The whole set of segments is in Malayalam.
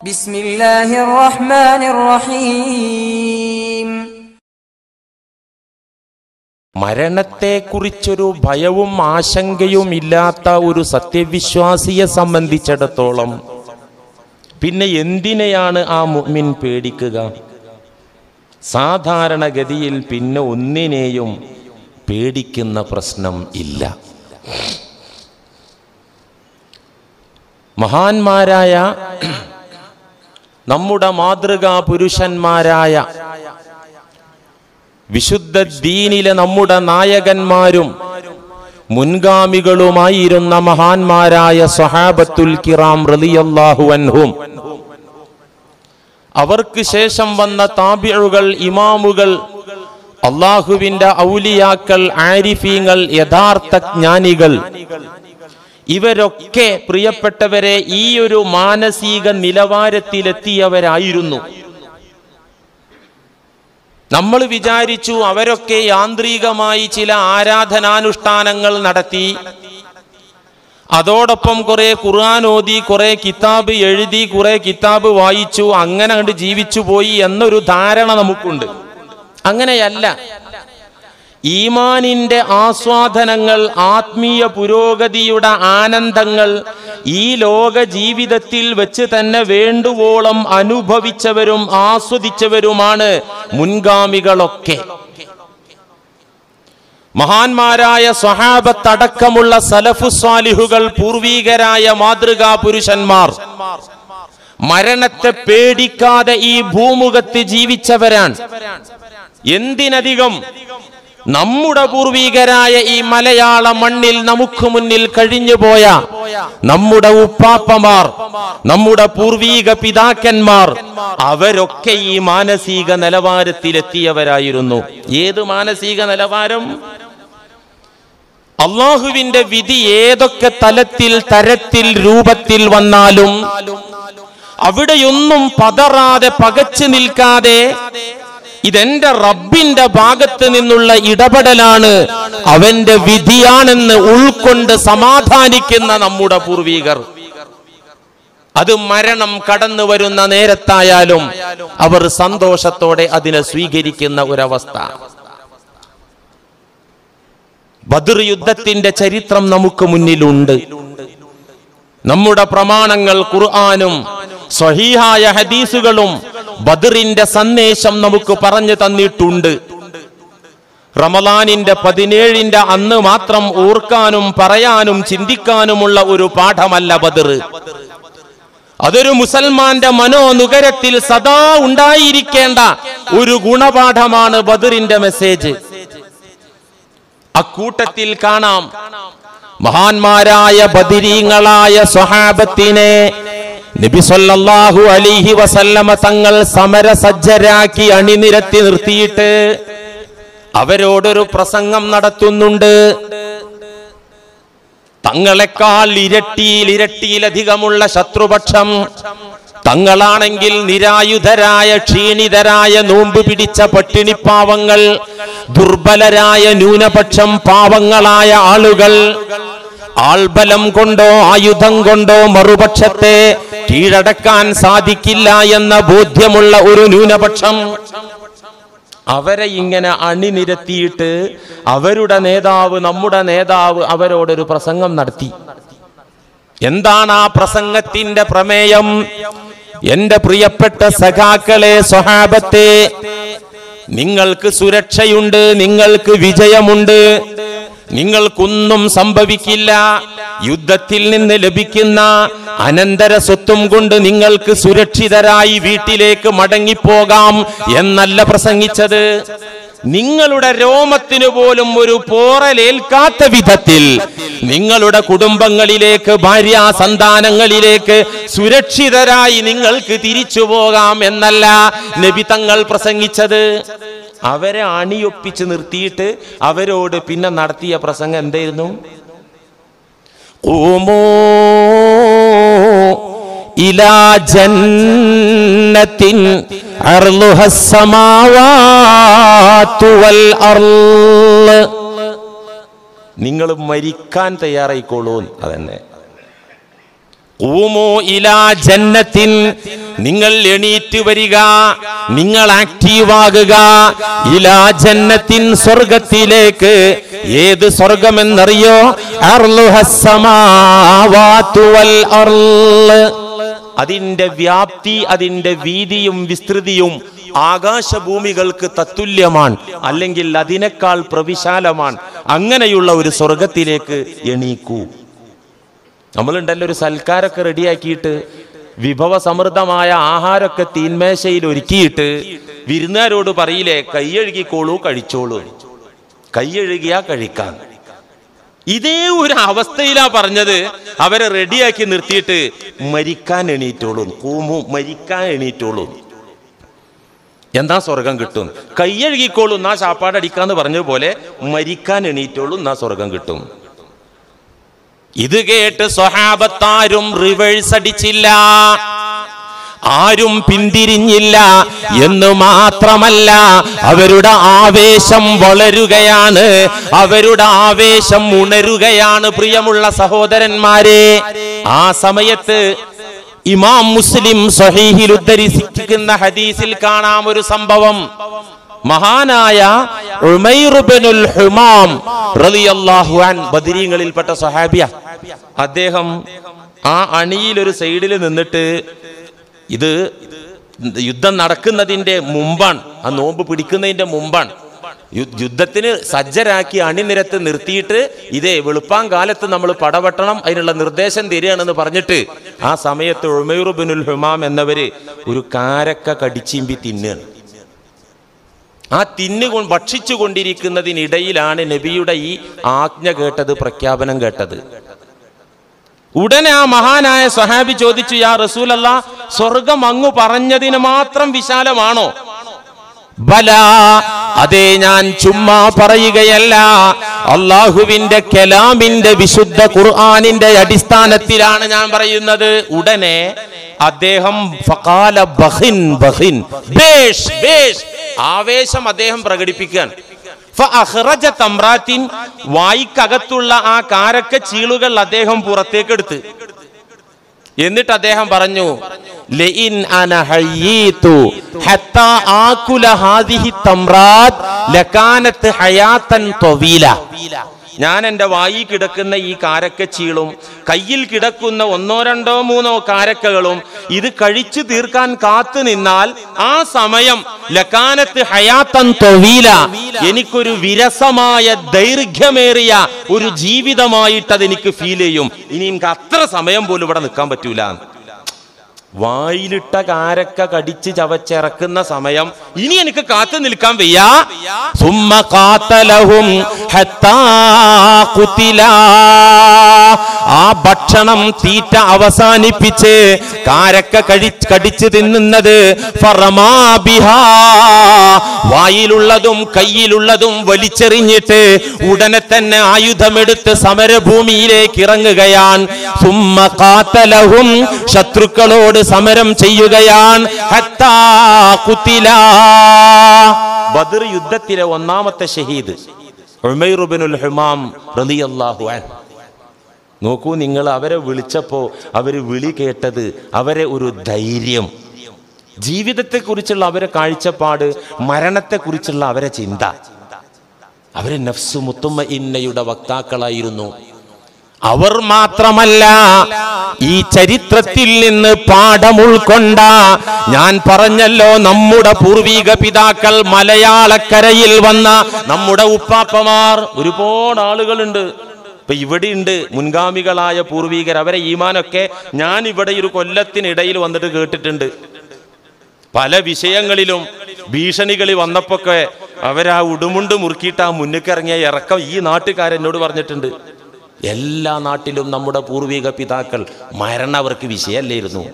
بسم الله الرحمن الرحيم മരണത്തെക്കുറിച്ചൊരു ഭയവും ആശങ്കയും ഇല്ലാത്ത ഒരു സത്യവിശ്വാസിയെ സംബന്ധിച്ചിടത്തോളം പിന്നെ എന്തിനെയാണ് ആ മുഅ്മിൻ പേടിക്കുക സാധാരണഗതിയിൽ പിന്നെ ഒന്നിനെയും പേടിക്കുന്ന പ്രശ്നം ഇല്ല മഹാന്മാരായ നമ്മുടെ മാതൃകാ പുരുഷന്മാരായ വിശുദ്ധ ദീനിലെ നമ്മുടെ നായകന്മാരും മുൻഗാമികളുമായിരുന്ന മഹാന്മാരായ സഹാബത്തുൽ കിറാം റളിയല്ലാഹു അൻഹും. അവർക്ക് ശേഷം വന്ന താബിഴുകൾ ഇമാമുകൾ അള്ളാഹുവിന്റെ ഔലിയാക്കൾ ആരിഫീങ്ങൾ യഥാർത്ഥ ജ്ഞാനികൾ ഇവരൊക്കെ പ്രിയപ്പെട്ടവരെ ഈ ഒരു മാനസിക നിലവാരത്തിലെത്തിയവരായിരുന്നു. നമ്മൾ വിചാരിച്ചു അവരൊക്കെ യാന്ത്രികമായി ചില ആരാധനാനുഷ്ഠാനങ്ങൾ നടത്തി. അതോടൊപ്പം കുറെ ഖുർആൻ ഓതി കുറെ കിതാബ് എഴുതി കുറെ കിതാബ് വായിച്ചു അങ്ങനെ കണ്ട് ജീവിച്ചു പോയി എന്നൊരു ധാരണ നമുക്കുണ്ട്. അങ്ങനെയല്ല. ഈമാനിന്റെ ആസ്വാദനങ്ങൾ ആത്മീയ പുരോഗതിയുടെ ആനന്ദങ്ങൾ ഈ ലോക ജീവിതത്തിൽ വെച്ച് തന്നെ വേണ്ടുവോളം അനുഭവിച്ചവരും ആസ്വദിച്ചവരുമാണ് മുൻഗാമികളൊക്കെ. മഹാന്മാരായ സ്വഹാബത്തടക്കമുള്ള സലഫുസ്വാലിഹുകൾ പൂർവീകരായ മാതൃകാ പുരുഷന്മാർ. മരണത്തെ പേടിക്കാതെ ഈ ഭൂമുഖത്ത് ജീവിച്ചവരാണ്. എന്തിനധികം നമ്മുടെ പൂർവീകരായ ഈ മലയാള മണ്ണിൽ നമുക്ക് മുന്നിൽ കഴിഞ്ഞുപോയ നമ്മുടെ ഉപ്പാപ്പമാർ നമ്മുടെ പൂർവീക പിതാക്കന്മാർ അവരൊക്കെ ഈ മാനസിക നിലവാരത്തിലെത്തിയവരായിരുന്നു. ഏത് മാനസിക നിലവാരം? അള്ളാഹുവിന്റെ വിധി ഏതൊക്കെ തലത്തിൽ തരത്തിൽ രൂപത്തിൽ വന്നാലും അവിടെയൊന്നും പതറാതെ പകച്ചു നിൽക്കാതെ ഇതെന്റെ റബ്ബിന്റെ ഭാഗത്ത് നിന്നുള്ള ഇടപെടലാണ്. അവന്റെ വിധിയാണെന്ന് ഉൾക്കൊണ്ട് സമാധാനിക്കുന്ന നമ്മുടെ പൂർവീകർ. അത് മരണം കടന്നു വരുന്ന നേരത്തായാലും അവർ സന്തോഷത്തോടെ അതിനെ സ്വീകരിക്കുന്ന ഒരവസ്ഥ. ബദർ യുദ്ധത്തിന്റെ ചരിത്രം നമുക്ക് മുന്നിലുണ്ട്. നമ്മുടെ പ്രമാണങ്ങൾ ഖുർആാനും സ്വഹീഹായ ഹദീസുകളും ബദറിന്റെ സന്ദേശം നമുക്ക് പറഞ്ഞു തന്നിട്ടുണ്ട്. റമലാനിന്റെ പതിനേഴിന്റെ അന്ന് മാത്രം ഓർക്കാനും പറയാനും ചിന്തിക്കാനുമുള്ള ഒരു പാഠമല്ല ബദർ. അതൊരു മുസൽമാന്റെ മനോനുകരത്തിൽ സദാ ഉണ്ടായിരിക്കേണ്ട ഒരു ഗുണപാഠമാണ് ബദറിന്റെ മെസ്സേജ്. അക്കൂട്ടത്തിൽ കാണാം. മഹാന്മാരായ ബദിരീങ്ങളായ സ്വഹാബത്തിനെ നബി സല്ലല്ലാഹു അലൈഹി വസല്ലമ തങ്ങൾ സമരസജ്ജരാക്കി അണിനിരത്തി നിർത്തിയിട്ട് അവരോടൊരു പ്രസംഗം നടത്തുന്നുണ്ട്. തങ്ങളെക്കാൾ ഇരട്ടിയിൽ ഇരട്ടിയിലധികമുള്ള ശത്രുപക്ഷം തങ്ങളാണെങ്കിൽ നിരായുധരായ ക്ഷീണിതരായ നോമ്പ് പിടിച്ച പട്ടിണിപ്പാവങ്ങൾ ദുർബലരായ ന്യൂനപക്ഷം പാവങ്ങളായ ആളുകൾ ആൾബലം കൊണ്ടോ ആയുധം കൊണ്ടോ മറുപക്ഷത്തെ കീഴടക്കാൻ സാധിക്കില്ല എന്ന ബോധ്യമുള്ള ഒരു ന്യൂനപക്ഷം. അവരെ ഇങ്ങനെ അണിനിരത്തിയിട്ട് അവരുടെ നേതാവ് നമ്മുടെ നേതാവ് അവരോടൊരു പ്രസംഗം നടത്തി. എന്താണ് ആ പ്രസംഗത്തിന്റെ പ്രമേയം? എന്റെ പ്രിയപ്പെട്ട സഖാക്കളെ സ്വഹാബത്തെ നിങ്ങൾക്ക് സുരക്ഷയുണ്ട് നിങ്ങൾക്ക് വിജയമുണ്ട്. നിങ്ങൾക്കൊന്നും സംഭവിക്കില്ല. യുദ്ധത്തിൽ നിന്ന് ലഭിക്കുന്ന അനന്തര സ്വത്തും കൊണ്ട് നിങ്ങൾക്ക് സുരക്ഷിതരായി വീട്ടിലേക്ക് മടങ്ങിപ്പോകാം എന്നല്ല പ്രസംഗിച്ചത്. നിങ്ങളുടെ രോമത്തിന് പോലും ഒരു പോറലേൽക്കാത്ത വിധത്തിൽ നിങ്ങളുടെ കുടുംബങ്ങളിലേക്ക് ഭാര്യ സന്താനങ്ങളിലേക്ക് സുരക്ഷിതരായി നിങ്ങൾക്ക് തിരിച്ചു പോകാം എന്നല്ല നബി തങ്ങൾ പ്രസംഗിച്ചത്. അവരെ അണിയൊപ്പിച്ച് നിർത്തിയിട്ട് അവരോട് പിന്നെ നടത്തിയ പ്രസംഗം എന്തായിരുന്നു? ഖൂമൂ ഇലാ നിങ്ങൾ മരിക്കാൻ തയ്യാറായിക്കോളൂ അതന്നെ. ഊമു ഇലാ ജന്നത്തിൻ നിങ്ങൾ എണീറ്റ് വരിക. നിങ്ങൾ ആക്റ്റീവാകുക. ഇലാ ജന്നത്തിൻ സ്വർഗത്തിലേക്ക് ഏത് സ്വർഗമെന്നറിയോ? അതിന്റെ വ്യാപ്തി അതിന്റെ വീതിയും വിസ്തൃതിയും ആകാശഭൂമികൾക്ക് തത്തുല്യമാണ്. അല്ലെങ്കിൽ അതിനേക്കാൾ പ്രവിശാലമാണ്. അങ്ങനെയുള്ള ഒരു സ്വർഗത്തിലേക്ക് എണീക്കൂ. നമ്മളുണ്ടല്ലോ ഒരു സൽക്കാരൊക്കെ റെഡിയാക്കിയിട്ട് വിഭവ സമൃദ്ധമായ ആഹാരമൊക്കെ തീന്മേശയിൽ ഒരുക്കിയിട്ട് വിരുന്നുകാരോട് പറയില്ലേ കൈയഴുകിക്കോളൂ കഴിച്ചോളൂ. കൈയഴുകിയാ കഴിക്കാൻ. ഇതേ ഒരു അവസ്ഥയിലാ പറഞ്ഞത്. അവരെ റെഡിയാക്കി നിർത്തിയിട്ട് മരിക്കാൻ എണീറ്റോളൂ കൂമു മരിക്കാൻ എണീറ്റോളൂ. എന്താ സ്വർഗം കിട്ടും? കൈയഴുകിക്കോളൂ എന്നാ ചാപ്പാടടിക്കാന്ന് പറഞ്ഞതുപോലെ പോലെ മരിക്കാൻ എണീറ്റോളൂ എന്നാ സ്വർഗം കിട്ടും? ഇത് കേട്ട് സ്വഹാബത്താരും റിവേഴ്സ് അടിച്ചില്ല. ആരും പിന്തിരിഞ്ഞില്ല എന്ന് മാത്രമല്ല അവരുടെ ആവേശം വളരുകയാണ് അവരുടെ ആവേശം ഉണരുകയാണ് പ്രിയമുള്ള സഹോദരന്മാരെ. ആ സമയത്ത് ഇമാം മുസ്ലിം സഹീഹിൽ ഉദ്ധരിച്ചിരിക്കുന്ന ഹദീസിൽ കാണാം ഒരു സംഭവം. മഹാനായ ഉമൈറുബിനുൽ ഹുമാം റളിയല്ലാഹു അൻ ബദരീങ്ങളിൽപ്പെട്ട സഹാബിയ. അദ്ദേഹം ആ അണിയിൽ ഒരു സൈഡിൽ നിന്നിട്ട് ഇത് യുദ്ധം നടക്കുന്നതിന്റെ മുമ്പാണ് ആ നോമ്പ് പിടിക്കുന്നതിന്റെ മുമ്പാണ്. യുദ്ധത്തിന് സജ്ജരാക്കി അണിനിരത്ത് നിർത്തിയിട്ട് ഇതേ വെളുപ്പാൻ കാലത്ത് നമ്മൾ പടവെട്ടണം അതിനുള്ള നിർദ്ദേശം തരികയാണെന്ന് പറഞ്ഞിട്ട് ആ സമയത്ത് ഉമൈറുബിനുൽ ഹുമാം എന്നവര് ഒരു കാരക്ക കടിച്ചിമ്പി തിന്നുകയാണ് ആ തിന്നുകൊണ്ട് കൊ- ഭക്ഷിച്ചു കൊണ്ടിരിക്കുന്നതിനിടയിലാണ് നബിയുടെ ഈ ആജ്ഞ കേട്ടത് പ്രഖ്യാപനം കേട്ടത്. ഉടനെ ആ മഹാനായ സഹാബി ചോദിച്ചു യാ റസൂലല്ല സ്വർഗം അങ്ങു പറഞ്ഞതിന് മാത്രം വിശാലമാണോ? ബല അതെ ഞാൻ ചുമ്മാ പറയുകയല്ല. അള്ളാഹുവിന്റെ കലാമിന്റെ വിശുദ്ധ ഖുർആാനിന്റെ അടിസ്ഥാനത്തിലാണ് ഞാൻ പറയുന്നത്. ഉടനെ അദ്ദേഹം ആവേശം അദ്ദേഹം പ്രകടിപ്പിക്കുകയാണ്. വായിക്കകത്തുള്ള ആ കാരക്ക ചീളുകൾ അദ്ദേഹം പുറത്തേക്കെടുത്ത്. എന്നിട്ട് അദ്ദേഹം പറഞ്ഞു ആകുല ഹാദിഹി ഞാൻ എന്റെ വായി കിടക്കുന്ന ഈ കാരക്കച്ചീളും കയ്യിൽ കിടക്കുന്ന ഒന്നോ രണ്ടോ മൂന്നോ കാരക്കകളും ഇത് കഴിച്ചു തീർക്കാൻ കാത്തു നിന്നാൽ ആ സമയം ലക്കാനത്ത് ഹയാത്തൻ തൊവീല എനിക്കൊരു വിരസമായ ദൈർഘ്യമേറിയ ഒരു ജീവിതമായിട്ട് അതെനിക്ക് ഫീൽ ചെയ്യും ഇനി എനിക്ക് അത്ര സമയം പോലും ഇവിടെ നിൽക്കാൻ പറ്റൂല വായിലിട്ട കാരക്ക കടിച്ച് ചവച്ചിറക്കുന്ന സമയം ഇനി എനിക്ക് കാത്തു നിൽക്കാൻ വയ്യ സുമ്മ കാത്തലഹും. ആ ഭക്ഷണം തീറ്റ അവസാനിപ്പിച്ച് കാരക്ക കഴി കടിച്ചു തിന്നുന്നത് വായിലുള്ളതും കയ്യിലുള്ളതും വലിച്ചെറിഞ്ഞിട്ട് ഉടനെ തന്നെ ആയുധമെടുത്ത് സമരഭൂമിയിലേക്ക് ഇറങ്ങുകയാണ്. സുമ്മ കാത്തലഹും ശത്രുക്കളോട് സമരം കുത്തിലാ. ബദർ യുദ്ധത്തിലെ ഒന്നാമത്തെ ഷഹീദ്. അൻ നോക്കൂ നിങ്ങൾ അവരെ വിളിച്ചപ്പോൾ അവർ വിളി കേട്ടത് അവരെ ഒരു ധൈര്യം. ജീവിതത്തെക്കുറിച്ചുള്ള അവരെ കാഴ്ചപ്പാട് മരണത്തെക്കുറിച്ചുള്ള അവരെ ചിന്ത. അവരെ നഫ്സു മുത്തുമ്മ ഇന്നയുടെ വക്താക്കളായിരുന്നു. അവർ മാത്രമല്ല ഈ ചരിത്രത്തിൽ നിന്ന് പാഠം ഉൾക്കൊണ്ട ഞാൻ പറഞ്ഞല്ലോ നമ്മുടെ പൂർവീക പിതാക്കൾ മലയാളക്കരയിൽ വന്ന നമ്മുടെ ഉപ്പാപ്പമാർ ഒരുപാട് ആളുകളുണ്ട്. ഇപ്പൊ ഇവിടെയുണ്ട് മുൻഗാമികളായ പൂർവീകർ. അവരെ ഈമാനൊക്കെ ഞാൻ ഇവിടെ ഒരു കൊല്ലത്തിനിടയിൽ വന്നിട്ട് കേട്ടിട്ടുണ്ട്. പല വിഷയങ്ങളിലും ഭീഷണികൾ വന്നപ്പോക്കെ അവരാ ഉടുമുണ്ട് മുറുക്കിയിട്ട് ആ മുന്നിക്കിറങ്ങിയ ഇറക്കം ഈ നാട്ടുകാരെന്നോട് പറഞ്ഞിട്ടുണ്ട്. എല്ലാ നാട്ടിലും നമ്മുടെ പൂർവിക പിതാക്കൾ മരണം അവർക്ക് വിഷയമല്ലായിരുന്നു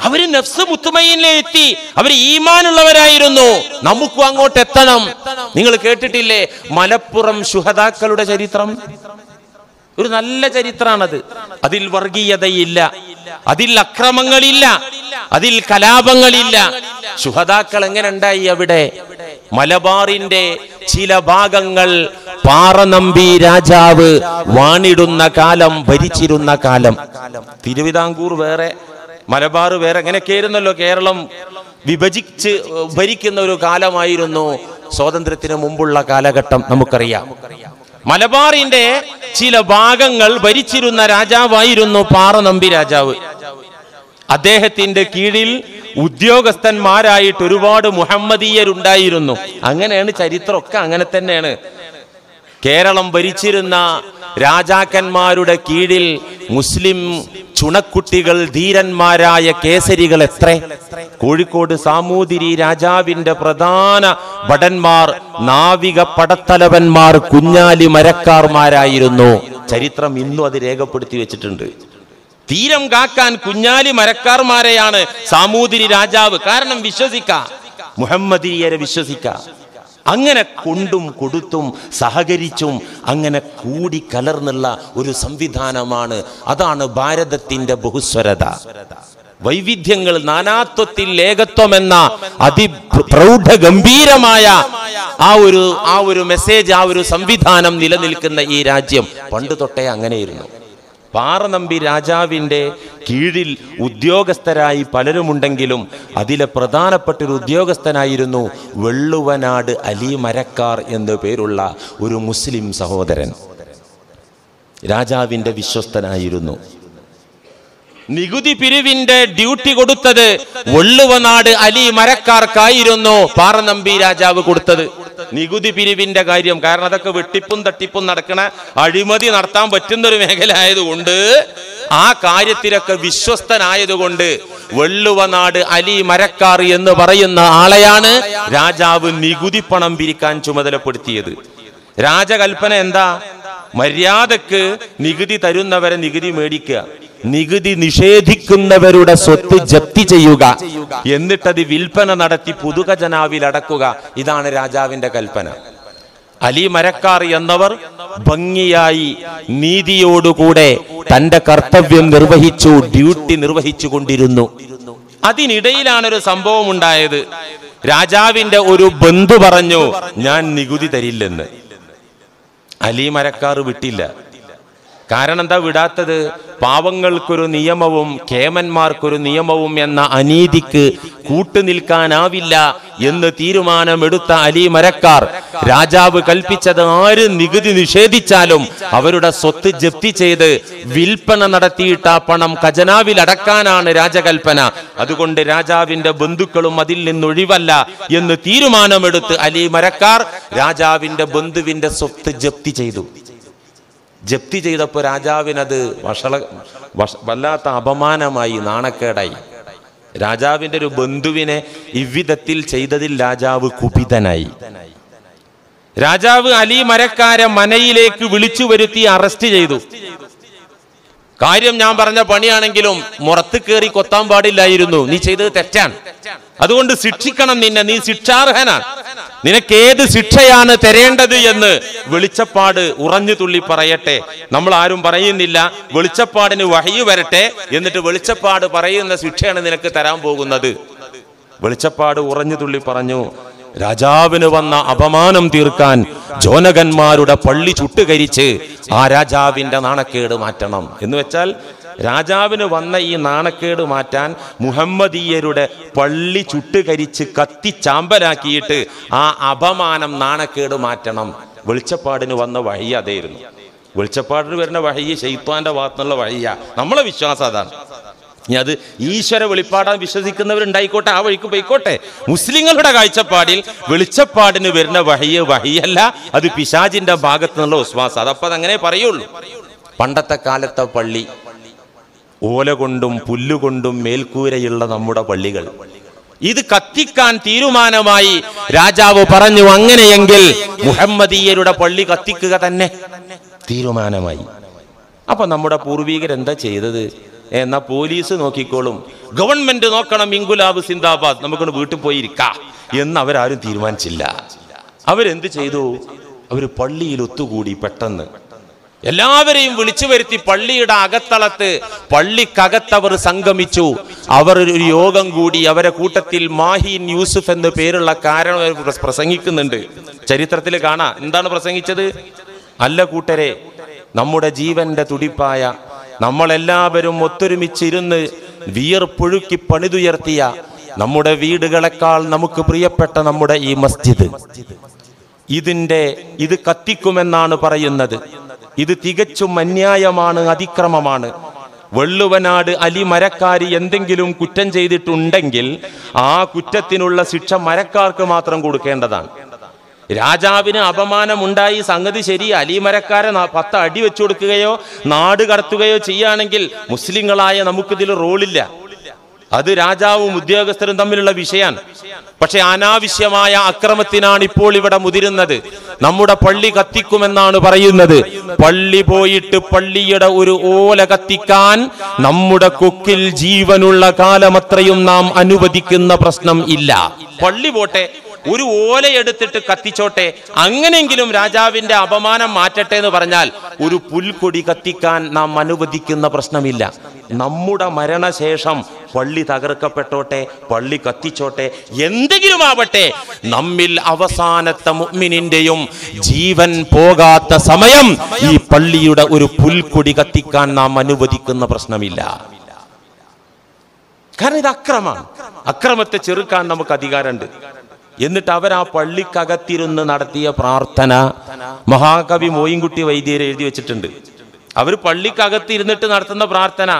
അവർ നഫ്സ് മുത്തുമയിലെത്തി അവർ ഈമാനുള്ളവരായിരുന്നു. നമുക്കും അങ്ങോട്ട് എത്തണം. നിങ്ങൾ കേട്ടിട്ടില്ലേ? മലപ്പുറം ശുഹതാക്കളുടെ ചരിത്രം? ഒരു നല്ല ചരിത്രമാണത് അതിൽ വർഗീയതയില്ല. അതിൽ അക്രമങ്ങളില്ല. അതിൽ കലാപങ്ങളില്ല. ശുഹതാക്കൾ എങ്ങനെ ഉണ്ടായി അവിടെ? മലബാറിന്റെ ചില ഭാഗങ്ങൾ പാറനമ്പി രാജാവ് വാണിടുന്ന കാലം ഭരിച്ചിരുന്ന കാലം. തിരുവിതാംകൂർ വേറെ മലബാർ വേറെ അങ്ങനെയൊക്കെ ആയിരുന്നല്ലോ കേരളം വിഭജിച്ച് ഭരിക്കുന്ന ഒരു കാലമായിരുന്നു. സ്വാതന്ത്ര്യത്തിന് മുമ്പുള്ള കാലഘട്ടം നമുക്കറിയാം. മലബാറിന്റെ ചില ഭാഗങ്ങൾ ഭരിച്ചിരുന്ന രാജാവായിരുന്നു പാറനമ്പി രാജാവ്. അദ്ദേഹത്തിന്റെ കീഴിൽ ഉദ്യോഗസ്ഥന്മാരായിട്ട് ഒരുപാട് മുഹമ്മദീയരുണ്ടായിരുന്നു. അങ്ങനെയാണ് ചരിത്രമൊക്കെ അങ്ങനെ തന്നെയാണ്. കേരളം ഭരിച്ചിരുന്ന രാജാക്കന്മാരുടെ കീഴിൽ മുസ്ലിം ചുണക്കുട്ടികൾ ധീരന്മാരായ കേസരികൾ എത്ര? കോഴിക്കോട് സാമൂതിരി രാജാവിന്റെ പ്രധാന ഭടന്മാർ നാവിക പടത്തലവന്മാർ കുഞ്ഞാലി മരക്കാർമാരായിരുന്നു. ചരിത്രം ഇന്നും അത് രേഖപ്പെടുത്തി വെച്ചിട്ടുണ്ട്. തീരം കാക്കാൻ കുഞ്ഞാലി മരക്കാർമാരെയാണ് സാമൂതിരി രാജാവ്. കാരണം വിശ്വസിക്ക. മുഹമ്മദിയരെ വിശ്വസിക്ക. അങ്ങനെ കൊണ്ടും കൊടുത്തും സഹകരിച്ചും അങ്ങനെ കൂടി കലർന്നുള്ള ഒരു സംവിധാനമാണ്. അതാണ് ഭാരതത്തിന്റെ ബഹുസ്വരത. വൈവിധ്യങ്ങൾ നാനാത്വത്തിൽ ഏകത്വം എന്ന അതി പ്രൗഢ ഗംഭീരമായ ആ ഒരു ആ ഒരു മെസ്സേജ് ആ ഒരു സംവിധാനം നിലനിൽക്കുന്ന ഈ രാജ്യം പണ്ട് തൊട്ടേ അങ്ങനെയിരുന്നു. പാറനമ്പി രാജാവിന്റെ കീഴിൽ ഉദ്യോഗസ്ഥരായി പലരുമുണ്ടെങ്കിലും അതിലെ പ്രധാനപ്പെട്ടൊരു ഉദ്യോഗസ്ഥനായിരുന്നു വെള്ളുവനാട് അലി മരക്കാർ എന്നു പേരുള്ള ഒരു മുസ്ലിം സഹോദരൻ. രാജാവിന്റെ വിശ്വസ്തനായിരുന്നു. നികുതി പിരിവിന്റെ ഡ്യൂട്ടി കൊടുത്തത് വള്ളുവനാട് അലി മരക്കാർക്കായിരുന്നു പാറനമ്പി രാജാവ് കൊടുത്തത്. നികുതി പിരിവിന്റെ കാര്യം കാരണം അതൊക്കെ വെട്ടിപ്പും തട്ടിപ്പും നടക്കണ അഴിമതി നടത്താൻ പറ്റുന്ന ഒരു മേഖല ആയതുകൊണ്ട് ആ കാര്യത്തിലൊക്കെ വിശ്വസ്തനായതുകൊണ്ട് വെള്ളുവനാട് അലി മരക്കാർ എന്ന് പറയുന്ന ആളെയാണ് രാജാവ് നികുതി പണം പിരിക്കാൻ ചുമതലപ്പെടുത്തിയത്. രാജകൽപ്പന എന്താ? മര്യാദയ്ക്ക് നികുതി തരുന്നവരെ നികുതി മേടിക്കുക. നികുതി നിഷേധിക്കുന്നവരുടെ സ്വത്ത് ജപ്തി ചെയ്യുക. എന്നിട്ടത് വിൽപ്പന നടത്തി പുതുഖജനാവിൽ അടക്കുക. ഇതാണ് രാജാവിന്റെ കൽപ്പന. അലി മരക്കാർ എന്നവർ ഭംഗിയായി നീതിയോടുകൂടെ തന്റെ കർത്തവ്യം നിർവഹിച്ചു ഡ്യൂട്ടി നിർവഹിച്ചു കൊണ്ടിരുന്നു അതിനിടയിലാണ് ഒരു സംഭവം ഉണ്ടായത്. രാജാവിന്റെ ഒരു ബന്ധു പറഞ്ഞു ഞാൻ നികുതി തരില്ലെന്ന്. അലി മരക്കാർ വിട്ടില്ല. കാരണം എന്താ വിടാത്തത്? പാവങ്ങൾക്കൊരു നിയമവും കേമന്മാർക്കൊരു നിയമവും എന്ന അനീതിക്ക് കൂട്ടുനിൽക്കാനാവില്ല എന്ന് തീരുമാനമെടുത്ത അലി മരക്കാർ. രാജാവ് കൽപ്പിച്ചത് ആര് നികുതി നിഷേധിച്ചാലും അവരുടെ സ്വത്ത് ജപ്തി ചെയ്ത് വിൽപ്പന നടത്തിയിട്ട് ആ പണം ഖജനാവിൽ അടക്കാനാണ് രാജകൽപ്പന. അതുകൊണ്ട് രാജാവിന്റെ ബന്ധുക്കളും അതിൽ നിന്നൊഴിവല്ല എന്ന് തീരുമാനമെടുത്ത് അലി മരക്കാർ രാജാവിന്റെ ബന്ധുവിന്റെ സ്വത്ത് ജപ്തി ചെയ്തു. ജപ്തി ചെയ്തപ്പോൾ രാജാവിനത് വഷള വഷ വല്ലാത്ത അപമാനമായി നാണക്കേടായി. രാജാവിന്റെ ഒരു ബന്ധുവിനെ ഇவ்விധത്തിൽ ചെയ്തതിൽ രാജാവ് കുപിതനായി. രാജാവ് അലി മരക്കാരെ മനയിലേക്ക് വിളിച്ചു വരുത്തി അറസ്റ്റ് ചെയ്തു. കാര്യം ഞാൻ പറഞ്ഞ പണിയാണെങ്കിലും മുറത്ത് കയറി കൊത്താൻ പാടില്ലായിരുന്നു. നീ ചെയ്തത് തെറ്റാണ്. അതുകൊണ്ട് ശിക്ഷിക്കണം നിന്നെ. നീ ശിക്ഷാർഹനാണ്. ഏത് ശിക്ഷയാണ് തരേണ്ടത് എന്ന് വെളിച്ചപ്പാട് ഉറഞ്ഞു തുള്ളി പറയട്ടെ. നമ്മൾ ആരും പറയുന്നില്ല. വെളിച്ചപ്പാടിന് വഹയു വരട്ടെ എന്നിട്ട് വെളിച്ചപ്പാട് പറയുന്ന ശിക്ഷയാണ് നിനക്ക് തരാൻ പോകുന്നത്. വെളിച്ചപ്പാട് ഉറഞ്ഞു തുള്ളി പറഞ്ഞു രാജാവിന് വന്ന അപമാനം തീർക്കാൻ ജോനകന്മാരുടെ പള്ളി ചുട്ടുകരിച്ച് ആ രാജാവിന്റെ നാണക്കേട് മാറ്റണം. എന്ന് വെച്ചാൽ രാജാവിന് വന്ന ഈ നാണക്കേട് മാറ്റാൻ മുഹമ്മദീയരുടെ പള്ളി ചുട്ടുകരിച്ച് കത്തിച്ചാമ്പലാക്കിയിട്ട് ആ അപമാനം നാണക്കേട് മാറ്റണം. വെളിച്ചപ്പാടിന് വന്ന വഴി അതായിരുന്നു. വെളിച്ചപ്പാടിന് വരുന്ന വഴി ഷെയ്ത്താന്റെ ഭാഗത്തുനിന്നുള്ള വഴിയാ നമ്മളെ വിശ്വാസം അതാണ്. ഇനി അത് ഈശ്വര വെളിപ്പാടാൻ വിശ്വസിക്കുന്നവരുണ്ടായിക്കോട്ടെ ആ വഴിക്ക് പോയിക്കോട്ടെ. മുസ്ലിങ്ങളുടെ കാഴ്ചപ്പാടിൽ വെളിച്ചപ്പാടിന് വരുന്ന വഹിയ വഹിയല്ല അത് പിശാജിന്റെ ഭാഗത്തു നിന്നുള്ള വിശ്വാസം. അതപ്പോ അതങ്ങനെ പറയുള്ളൂ. പണ്ടത്തെ കാലത്തെ പള്ളി ഓല കൊണ്ടും പുല്ലുകൊണ്ടും മേൽക്കൂരയുള്ള നമ്മുടെ പള്ളികൾ. ഇത് കത്തിക്കാൻ തീരുമാനമായി രാജാവ് പറഞ്ഞു അങ്ങനെയെങ്കിൽ മുഹമ്മദീയരുടെ പള്ളി കത്തിക്കുക തന്നെ. തീരുമാനമായി. അപ്പൊ നമ്മുടെ പൂർവികർ എന്താ ചെയ്തത്? എന്നാ പോലീസ് നോക്കിക്കോളും. ഗവൺമെന്റ് നോക്കണം ഇംഗുലാബ് സിന്ദാബാദ് നമുക്കൊന്ന് വീട്ടിൽ പോയി എന്ന് അവരാരും തീരുമാനിച്ചില്ല. അവരെന്ത് ചെയ്തു? അവർ പള്ളിയിൽ ഒത്തുകൂടി പെട്ടെന്ന് എല്ലാവരെയും വിളിച്ചു വരുത്തി പള്ളിയുടെ അകത്തളത്ത് പള്ളിക്കകത്തവർ സംഗമിച്ചു. അവർ ഒരു യോഗം കൂടി അവരെ കൂട്ടത്തിൽ മാഹിൻ യൂസുഫ് എന്ന് പേരുള്ള കാരണം പ്രസംഗിക്കുന്നുണ്ട്. ചരിത്രത്തിൽ കാണാം. എന്താണ് പ്രസംഗിച്ചത്? അല്ല കൂട്ടരെ നമ്മുടെ ജീവന്റെ തുടിപ്പായ നമ്മളെല്ലാവരും ഒത്തൊരുമിച്ചിരുന്ന് വിയർപ്പൊഴുക്കി പണിതുയർത്തിയ നമ്മുടെ വീടുകളെക്കാൾ നമുക്ക് പ്രിയപ്പെട്ട നമ്മുടെ ഈ മസ്ജിദ്. ഇതിന്റെ ഇത് കത്തിക്കുമെന്നാണ് പറയുന്നത്. ഇത് തികച്ചും അന്യായമാണ് അതിക്രമമാണ്. വെള്ളുവനാട് അലി മരക്കാരി എന്തെങ്കിലും കുറ്റം ചെയ്തിട്ടുണ്ടെങ്കിൽ ആ കുറ്റത്തിനുള്ള ശിക്ഷ മരക്കാർക്ക് മാത്രം കൊടുക്കേണ്ടതാണ്. രാജാവിന് അപമാനമുണ്ടായി സംഗതി ശരി അലിമരക്കാരെ പത്ത് അടി വെച്ചു കൊടുക്കുകയോ നാട് കടത്തുകയോ ചെയ്യുകയാണെങ്കിൽ മുസ്ലിങ്ങളായ നമുക്കിതിൽ റോളില്ല. അത് രാജാവും ഉദ്യോഗസ്ഥരും തമ്മിലുള്ള വിഷയമാണ് പക്ഷെ അനാവശ്യമായ അക്രമത്തിനാണ് ഇപ്പോൾ ഇവിടെ മുതിരുന്നത്. നമ്മുടെ പള്ളി കത്തിക്കുമെന്നാണ് പറയുന്നത്. പള്ളി പോയിട്ട് പള്ളിയുടെ ഒരു ഓല കത്തിക്കാൻ നമ്മുടെ കൊക്കിൽ ജീവനുള്ള കാലമത്രയും നാം അനുവദിക്കുന്ന പ്രശ്നം ഇല്ല. പള്ളി പോട്ടെ ഒരു ഓലയെടുത്തിട്ട് കത്തിച്ചോട്ടെ. അങ്ങനെയെങ്കിലും രാജാവിന്റെ അപമാനം മാറ്റട്ടെ എന്ന് പറഞ്ഞാൽ ഒരു പുൽക്കൊടി കത്തിക്കാൻ നാം അനുവദിക്കുന്ന പ്രശ്നമില്ല. നമ്മുടെ മരണശേഷം പള്ളി തകർക്കപ്പെട്ടോട്ടെ പള്ളി കത്തിച്ചോട്ടെ എന്തെങ്കിലും ആവട്ടെ നമ്മിൽ അവസാനത്തെ മുഗ്മിനിന്റെയും ജീവൻ പോകാത്ത സമയം ഈ പള്ളിയുടെ ഒരു പുൽക്കൊടി കത്തിക്കാൻ നാം അനുവദിക്കുന്ന പ്രശ്നമില്ല. കാരണം ഇത് അക്രമാണ് അക്രമത്തെ ചെറുക്കാൻ നമുക്ക് അധികാരമുണ്ട്. എന്നിട്ട് അവർ ആ പള്ളിക്കകത്തിരുന്ന് നടത്തിയ പ്രാർത്ഥന. മഹാകവി മോയിൻകുട്ടി വൈദ്യർ എഴുതി വെച്ചിട്ടുണ്ട്. അവർ പള്ളിക്കകത്തിരുന്നിട്ട് നടത്തുന്ന പ്രാർത്ഥന.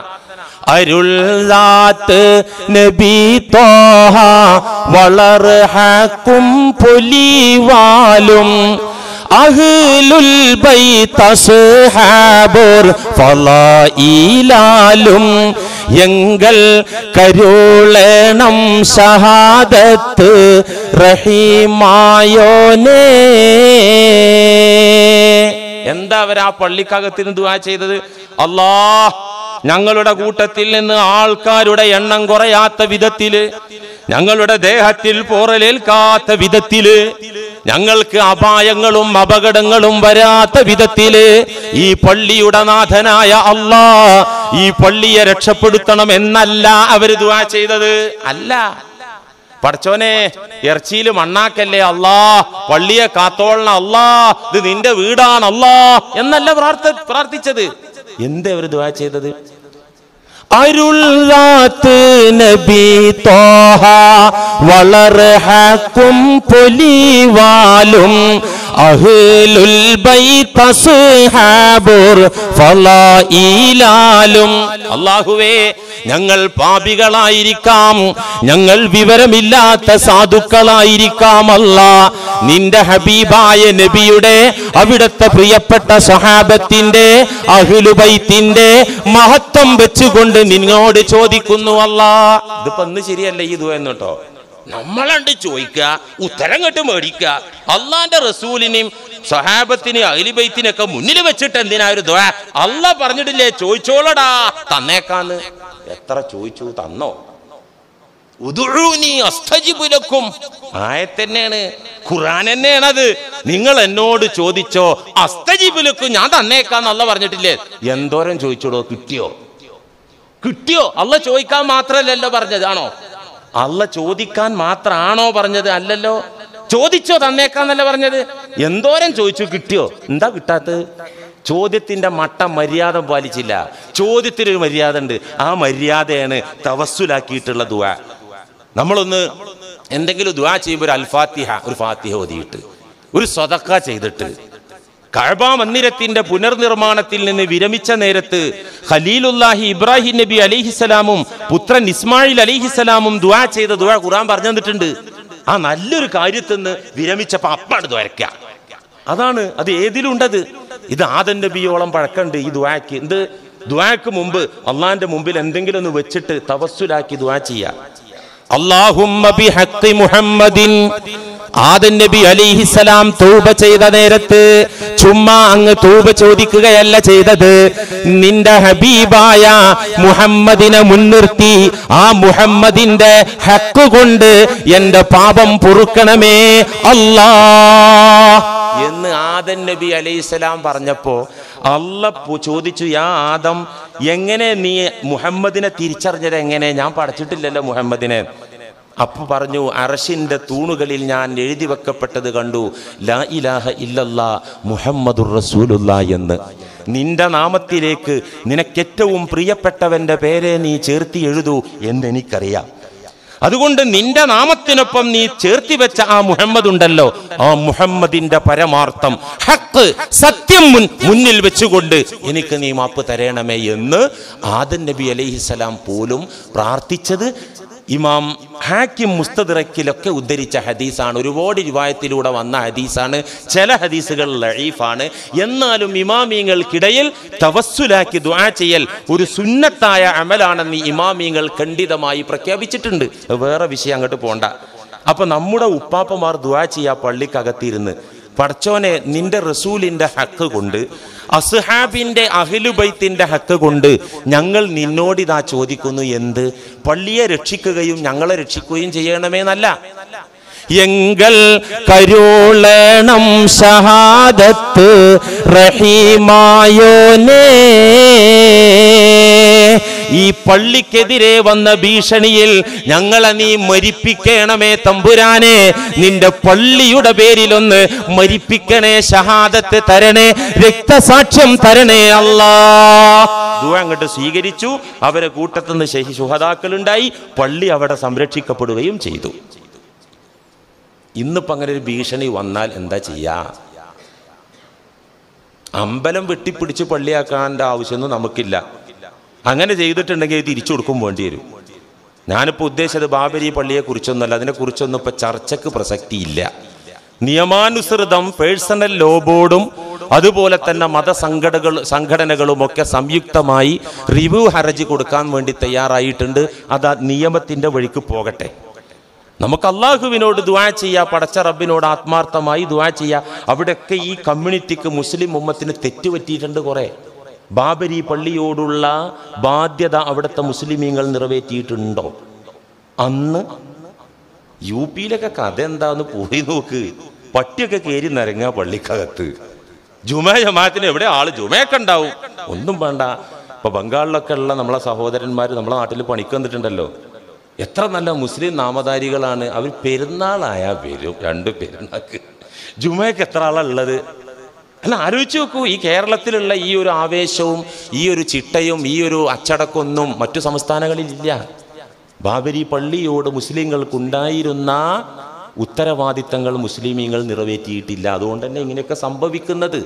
അരുൾദാത്ത് നബി തോഹ വളർ ഹക്കും പൊലിവാലും അഹ്ലുൽ എങ്കൽ കരുളണം ഷഹാദത്ത് റഹീമായോനേ. എന്താ ആ പള്ളിക്കകത്തിന് ദുവാ ചെയ്തത്? അല്ലാ ഞങ്ങളുടെ കൂട്ടത്തിൽ നിന്ന് ആൾക്കാരുടെ എണ്ണം കുറയാത്ത വിധത്തിൽ ഞങ്ങളുടെ ദേഹത്തിൽ പോറലേൽക്കാത്ത വിധത്തിൽ ഞങ്ങൾക്ക് അപായങ്ങളും അപകടങ്ങളും വരാത്ത വിധത്തിൽ ഈ പള്ളിയുടെ നാഥനായ അല്ലാ ഈ പള്ളിയെ രക്ഷപ്പെടുത്തണം എന്നല്ല അവർ ദുആ ചെയ്തത്. അല്ല. പടച്ചോനെ ഇറച്ചിയിൽ മണ്ണാക്കല്ലേ അല്ലാ പള്ളിയെ കാത്തോളണം അല്ലാ ഇത് നിന്റെ വീടാണ് അല്ലാ എന്നല്ല പ്രാർത്ഥ പ്രാർത്ഥിച്ചത്. എന്തേ അവർ ദുആ ചെയ്തത്? അരുൾറാത്ത് നബി തോഹ വളരെ ഹക്കും പൊലിവാലും അഹ്ലുൽ അല്ലാഹുവേ ഞങ്ങൾ പാപികളായിരിക്കാം ഞങ്ങൾ വിവരമില്ലാത്ത സാധുക്കളായിരിക്കാം അല്ല. നിന്റെ ഹബീബായ നബിയുടെ അവിടുത്തെ പ്രിയപ്പെട്ട സഹാബത്തിന്റെ അഹ്ലുബൈത്തിന്റെ മഹത്വം വെച്ചുകൊണ്ട് നിന്നോട് ചോദിക്കുന്നു അല്ല. ഇതിപ്പോ ഇന്ന് ശരിയല്ല ഈ ദുആ എന്ന് കേട്ടോ നമ്മളണ്ട് ചോദിക്കുക ഉത്തരം കേട്ട് മേടിക്കുക അള്ളാന്റെ റസൂലിനെയും സഹാബത്തിനെയും അഖിലിബൈത്തിനൊക്കെ മുന്നിൽ വെച്ചിട്ട് എന്തിനാ ഒരു ദ്വാ അല്ല പറഞ്ഞിട്ടില്ലേ ചോദിച്ചോളടാ. തന്നേക്കാന്ന്. എത്ര ചോദിച്ചു തന്നോ? ആയത്തന്നെയാണ് ഖുറാൻ തന്നെയാണ് അത് നിങ്ങൾ എന്നോട് ചോദിച്ചോ അസ്തജിബുലക്കും ഞാൻ തന്നേക്കാന്ന് അല്ല പറഞ്ഞിട്ടില്ലേ? എന്തോരം ചോദിച്ചോടോ കിട്ടിയോ? കിട്ടിയോ? അല്ല ചോദിക്കാൻ മാത്രല്ലല്ലോ പറഞ്ഞതാണോ അല്ല ചോദിക്കാൻ മാത്രാണോ പറഞ്ഞത് അല്ലല്ലോ? ചോദിച്ചോ തന്നേക്കാന്നല്ല പറഞ്ഞത്? എന്തോരം ചോദിച്ചു കിട്ടിയോ? എന്താ കിട്ടാത്തത്? ചോദ്യത്തിന്റെ മട്ട മര്യാദ പാലിച്ചില്ല. ചോദ്യത്തിനൊരു മര്യാദ ഉണ്ട്. ആ മര്യാദയാണ് തവസ്സുലാക്കിയിട്ടുള്ള ദുആ. നമ്മളൊന്ന് എന്തെങ്കിലും ദുവാ ചെയ്യുമ്പോൾ ഒരു അൽഫാത്തിഹ ഒരു ഫാത്തിഹ ഓതിയിട്ട് ഒരു സ്വതക്ക ചെയ്തിട്ട് കഴബ മന്ദിരത്തിന്റെ പുനർനിർമ്മാണത്തിൽ നിന്ന് വിരമിച്ച നേരത്ത് ഖലീലുല്ലാഹി ഇബ്രാഹിം നബി അലിഹിസലാമും പുത്രൻ ഇസ്മായിൽ അലിഹിസലാമും ദുവാ ചെയ്ത ദുവാ ഖുറാൻ പറഞ്ഞു തന്നിട്ടുണ്ട്. ആ നല്ലൊരു കാര്യത്തിൽ നിന്ന് വിരമിച്ചപ്പോ അപ്പാണ് ദ്വരക്ക. അതാണ് അത് ഏതിലുണ്ടത്? ഇത് ആദൻ നബിയോളം പഴക്കമുണ്ട് ഈ ദുആക്ക് എന്ത്? ദുആക്ക് മുമ്പ് അള്ളാന്റെ മുമ്പിൽ എന്തെങ്കിലും ഒന്ന് വെച്ചിട്ട് തവസ്സുലാക്കി ദുആ ചെയ്യാം. اللهم بحق محمد ആദൻ നബി അലിഹിസലാം തൂബ ചെയ്ത നേരത്ത് ചുമ്മാ അങ്ങ് തൂബ ചോദിക്കുകയല്ല ചെയ്തത്. നിന്റെ ഹബീബായ മുഹമ്മദിനെ മുൻനിർത്തി ആ മുഹമ്മദിന്റെ ഹക്ക് കൊണ്ട് എന്റെ പാപം പൊറുക്കണമേ അല്ലാ. എന്ന് ആദൻ നബി അലൈഹിസ്സലാം പറഞ്ഞപ്പോ അല്ല ചോദിച്ചു യാ ആദം എങ്ങനെ നീ മുഹമ്മദിനെ തിരിച്ചറിഞ്ഞത്? എങ്ങനെ? ഞാൻ പഠിച്ചിട്ടില്ലല്ലോ മുഹമ്മദിനെ. അപ്പൊ പറഞ്ഞു അറഷിന്റെ തൂണുകളിൽ ഞാൻ എഴുതി വെക്കപ്പെട്ടത് കണ്ടു. ലാ ഇലാഹ ഇല്ലല്ലാ മുഹമ്മദുർ റസൂലുള്ള എന്ന്. നിന്റെ നാമത്തിലേക്ക് നിനക്കേറ്റവും പ്രിയപ്പെട്ടവന്റെ പേരെ നീ ചേർത്തി എഴുതൂ എന്നെനിക്കറിയാം. അതുകൊണ്ട് നിന്റെ നാമത്തിനൊപ്പം നീ ചേർത്തി വെച്ച ആ മുഹമ്മദ് ഉണ്ടല്ലോ. ആ മുഹമ്മദിന്റെ പരമാർത്ഥം ഹക്ക് സത്യം മുൻ മുന്നിൽ വെച്ചുകൊണ്ട് എനിക്ക് നീ മാപ്പ് തരണമേ എന്ന് ആദൻ നബി അലൈഹിസലാം പോലും പ്രാർത്ഥിച്ചത് ഇമാം ഹാക്കിം മുസ്തദിറക്കിലൊക്കെ ഉദ്ധരിച്ച ഹദീസാണ്. ഒരുപാട് രൂപായത്തിലൂടെ വന്ന ഹദീസാണ്. ചില ഹദീസുകൾ ലഴീഫാണ്. എന്നാലും ഇമാമിയങ്ങൾക്കിടയിൽ തവസ്സുലാക്കി ദുആ ചെയ്യൽ ഒരു സുന്നത്തായ അമലാണെന്ന് ഇമാമിയങ്ങൾ ഖണ്ഡിതമായി പ്രഖ്യാപിച്ചിട്ടുണ്ട്. വേറെ വിഷയം അങ്ങോട്ട് പോണ്ട. അപ്പൊ നമ്മുടെ ഉപ്പാപ്പമാർ ദുആ ചെയ്യാ പള്ളിക്കകത്തിരുന്ന് പടച്ചോനെ നിന്റെ റസൂലിന്റെ ഹക്ക് കൊണ്ട് അസ്ഹാബിന്റെ അഹിലുബൈത്തിന്റെ ഹക്ക് കൊണ്ട് ഞങ്ങൾ നിന്നോട് ഇതാ ചോദിക്കുന്നു എന്ത്? പള്ളിയെ രക്ഷിക്കുകയും ഞങ്ങളെ രക്ഷിക്കുകയും ചെയ്യണമെന്നല്ല. എങ്കൽ കരുളണം ഷഹാദത്ത് റഹീമായോനേ. ഈ പള്ളിക്കെതിരെ വന്ന ഭീഷണിയിൽ ഞങ്ങളെ നീ മരിപ്പിക്കണമേ തമ്പുരാനെ. നിന്റെ പള്ളിയുടെ പേരിലൊന്ന് മരിപ്പിക്കണേ ഷഹാദത്ത് തരണേ രക്തസാക്ഷ്യം തരണേ അല്ലാ. അങ്ങോട്ട് സ്വീകരിച്ചു. അവരെ കൂട്ടത്തു നിന്ന് ശഹി സുഹതാക്കളുണ്ടായി പള്ളി അവിടെ സംരക്ഷിക്കപ്പെടുകയും ചെയ്തു. ഇന്നിപ്പോ അങ്ങനെ ഒരു ഭീഷണി വന്നാൽ എന്താ ചെയ്യാ? അമ്പലം വെട്ടിപ്പിടിച്ച് പള്ളിയാക്കാന്റെ ആവശ്യമൊന്നും നമുക്കില്ല. അങ്ങനെ ചെയ്തിട്ടുണ്ടെങ്കിൽ തിരിച്ചു കൊടുക്കും വേണ്ടി വരും. ഞാനിപ്പോൾ ഉദ്ദേശിച്ചത് ബാബരി പള്ളിയെ കുറിച്ചൊന്നുമല്ല അതിനെ ചർച്ചയ്ക്ക് പ്രസക്തിയില്ല. നിയമാനുസൃതം പേഴ്സണൽ ലോ ബോർഡും അതുപോലെ തന്നെ മതസംഘടകൾ സംഘടനകളും ഒക്കെ സംയുക്തമായി റിവ്യൂ ഹർജി കൊടുക്കാൻ വേണ്ടി തയ്യാറായിട്ടുണ്ട്. അത് നിയമത്തിന്റെ വഴിക്ക് പോകട്ടെ. നമുക്ക് അള്ളാഹുവിനോട് ദുവാ ചെയ്യാ പടച്ച റബ്ബിനോട് ആത്മാർത്ഥമായി ദുവാ ചെയ്യാ. അവിടെയൊക്കെ ഈ കമ്മ്യൂണിറ്റിക്ക് മുസ്ലിം ഉമ്മത്തിന് തെറ്റുപറ്റിയിട്ടുണ്ട് കുറെ. ബാബരി പള്ളിയോടുള്ള ബാധ്യത അവിടുത്തെ മുസ്ലിമീങ്ങൾ നിറവേറ്റിയിട്ടുണ്ടോ? അന്ന് യു പിയിലൊക്കെ കഥ എന്താന്ന് പോയി നോക്ക്. പട്ടിയൊക്കെ കയറി നിരങ്ങ പള്ളിക്കകത്ത്. ജുമാ ജമാത്തിന് എവിടെ ആൾ? ജുമയൊക്കെ ഉണ്ടാവും. ഒന്നും വേണ്ട. ഇപ്പൊ ബംഗാളിലൊക്കെ ഉള്ള നമ്മളെ സഹോദരന്മാർ നമ്മളെ നാട്ടിൽ പണിക്ക് വന്നിട്ടുണ്ടല്ലോ. എത്ര നല്ല മുസ്ലിം നാമധാരികളാണ്. അവർ പെരുന്നാളായ വരും. രണ്ട് പെരുന്നാൾക്ക് ജുമയ്ക്ക് എത്ര ആളാ ഉള്ളത്? അല്ല ആലോചിച്ച് നോക്കൂ ഈ കേരളത്തിലുള്ള ഈ ഒരു ആവേശവും ഈ ഒരു ചിട്ടയും ഈ ഒരു അച്ചടക്കമൊന്നും മറ്റു സംസ്ഥാനങ്ങളിലില്ല. ബാബരി പള്ളിയോട് മുസ്ലിങ്ങൾക്കുണ്ടായിരുന്ന ഉത്തരവാദിത്തങ്ങൾ മുസ്ലിമീങ്ങൾ നിറവേറ്റിയിട്ടില്ല. അതുകൊണ്ട് തന്നെ ഇങ്ങനെയൊക്കെ സംഭവിക്കുന്നത്.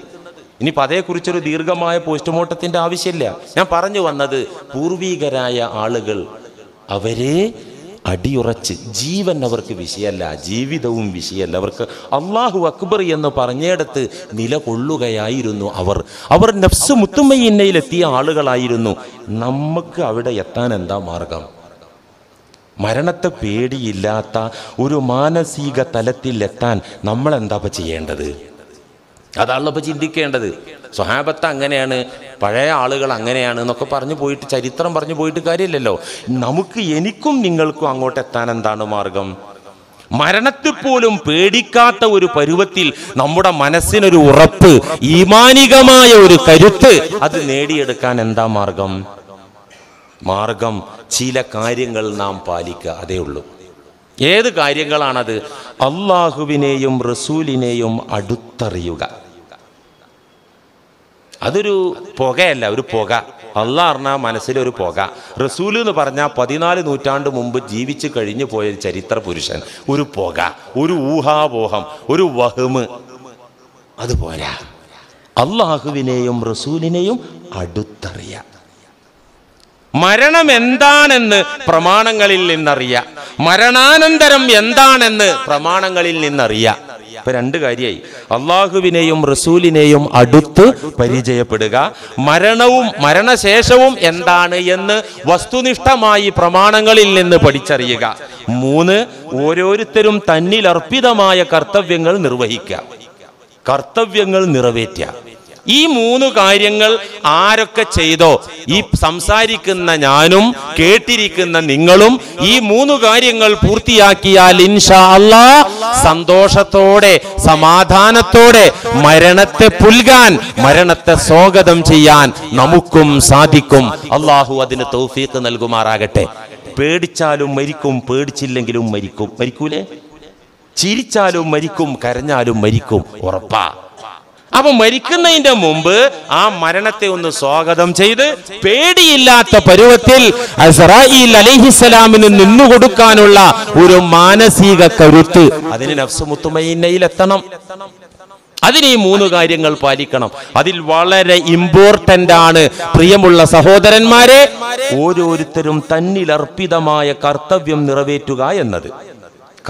ഇനിയിപ്പോൾ അതേക്കുറിച്ചൊരു ദീർഘമായ പോസ്റ്റ്മോർട്ടത്തിന്റെ ആവശ്യമില്ല. ഞാൻ പറഞ്ഞു വന്നത് പൂർവീകരായ ആളുകൾ അവരെ അടിയുറച്ച് ജീവൻ അവർക്ക് വിഷയമല്ല ജീവിതവും വിഷയമല്ല. അവർക്ക് അള്ളാഹു അക്ബർ എന്ന് പറഞ്ഞിടത്ത് നിലകൊള്ളുകയായിരുന്നു അവർ. അവർ നഫ്സ് മുത്തുമ്മയിന്നയിലെത്തിയ ആളുകളായിരുന്നു. നമുക്ക് അവിടെ എത്താൻ എന്താ മാർഗം? മരണത്തെ പേടിയില്ലാത്ത ഒരു മാനസിക തലത്തിലെത്താൻ ഇപ്പൊ ചെയ്യേണ്ടത്? അതാണല്ലോ ചിന്തിക്കേണ്ടത്. സ്വഹാബത്ത് അങ്ങനെയാണ് പഴയ ആളുകൾ അങ്ങനെയാണ് എന്നൊക്കെ പറഞ്ഞു പോയിട്ട് ചരിത്രം പറഞ്ഞു പോയിട്ട് കാര്യമില്ലല്ലോ. നമുക്ക് എനിക്കും നിങ്ങൾക്കും അങ്ങോട്ട് എത്താൻ എന്താണ് മാർഗം? മരണത്തിൽ പോലും പേടിക്കാത്ത ഒരു പരുവത്തിൽ നമ്മുടെ മനസ്സിനൊരു ഉറപ്പ് ഈമാനികമായ ഒരു കരുത്ത് അത് നേടിയെടുക്കാൻ എന്താ മാർഗം? മാർഗം ചില കാര്യങ്ങൾ നാം പാലിക്കുക അതേ ഉള്ളൂ. ഏത് കാര്യങ്ങളാണത്? അള്ളാഹുവിനെയും റസൂലിനെയും അടുത്തറിയുക. അതൊരു പുകയല്ല ഒരു പുക. അള്ളാഹ് പറഞ്ഞാൽ മനസ്സിലൊരു പുക. റസൂൽ എന്ന് പറഞ്ഞാൽ പതിനാല് നൂറ്റാണ്ട് മുമ്പ് ജീവിച്ചു കഴിഞ്ഞു പോയ ചരിത്ര പുരുഷൻ. ഒരു പുക ഒരു ഊഹാപോഹം ഒരു വഹമ്. അതുപോലെ അള്ളാഹുവിനെയും റസൂലിനെയും അടുത്തറിയ. മരണം എന്താണെന്ന് പ്രമാണങ്ങളിൽ നിന്നറിയ. മരണാനന്തരം എന്താണെന്ന് പ്രമാണങ്ങളിൽ നിന്നറിയാം. ഇപ്പൊ രണ്ട് കാര്യമായി അള്ളാഹുവിനെയും റസൂലിനെയും അടുത്ത് പരിചയപ്പെടുക. മരണവും മരണശേഷവും എന്താണ് എന്ന് വസ്തുനിഷ്ഠമായി പ്രമാണങ്ങളിൽ നിന്ന് പഠിച്ചറിയുക. മൂന്ന് ഓരോരുത്തരും തന്നിൽ അർപ്പിതമായ കർത്തവ്യങ്ങൾ നിർവഹിക്കുക. കർത്തവ്യങ്ങൾ നിറവേറ്റുക. ഈ മൂന്ന് കാര്യങ്ങൾ ആരൊക്കെ ചെയ്തോ ഈ സംസാരിക്കുന്ന ഞാനും കേട്ടിരിക്കുന്ന നിങ്ങളും ഈ മൂന്ന് കാര്യങ്ങൾ പൂർത്തിയാക്കിയാൽ ഇൻഷാ അല്ലാ സന്തോഷത്തോടെ സമാധാനത്തോടെ മരണത്തെ പുൽകാൻ മരണത്തെ സ്വാഗതം ചെയ്യാൻ നമുക്കും സാധിക്കും. അള്ളാഹു അതിന് തൗഫീഖ് നൽകുമാറാകട്ടെ. പേടിച്ചാലും മരിക്കും പേടിച്ചില്ലെങ്കിലും മരിക്കും. മരിക്കൂലേ? ചിരിച്ചാലും മരിക്കും കരഞ്ഞാലും മരിക്കും. ഉറപ്പാ. അപ്പൊ മരിക്കുന്നതിന്റെ മുമ്പ് ആ മരണത്തെ ഒന്ന് സ്വാഗതം ചെയ്ത് പേടിയില്ലാത്ത പരുവത്തിൽ അസറായിൽ അലഹിസലാമിന് നിന്നുകൊടുക്കാനുള്ള ഒരു മാനസിക കരുത്ത്. അതിന് നഫ്സുമുത്തുമയിന്നയിൽ എത്തണം അതിന് ഈ മൂന്ന് കാര്യങ്ങൾ പാലിക്കണം. അതിൽ വളരെ ഇമ്പോർട്ടന്റ് ആണ്. പ്രിയമുള്ള സഹോദരന്മാരെ ഓരോരുത്തരും തന്നിൽ അർപ്പിതമായ കർത്തവ്യം നിറവേറ്റുക എന്നത്.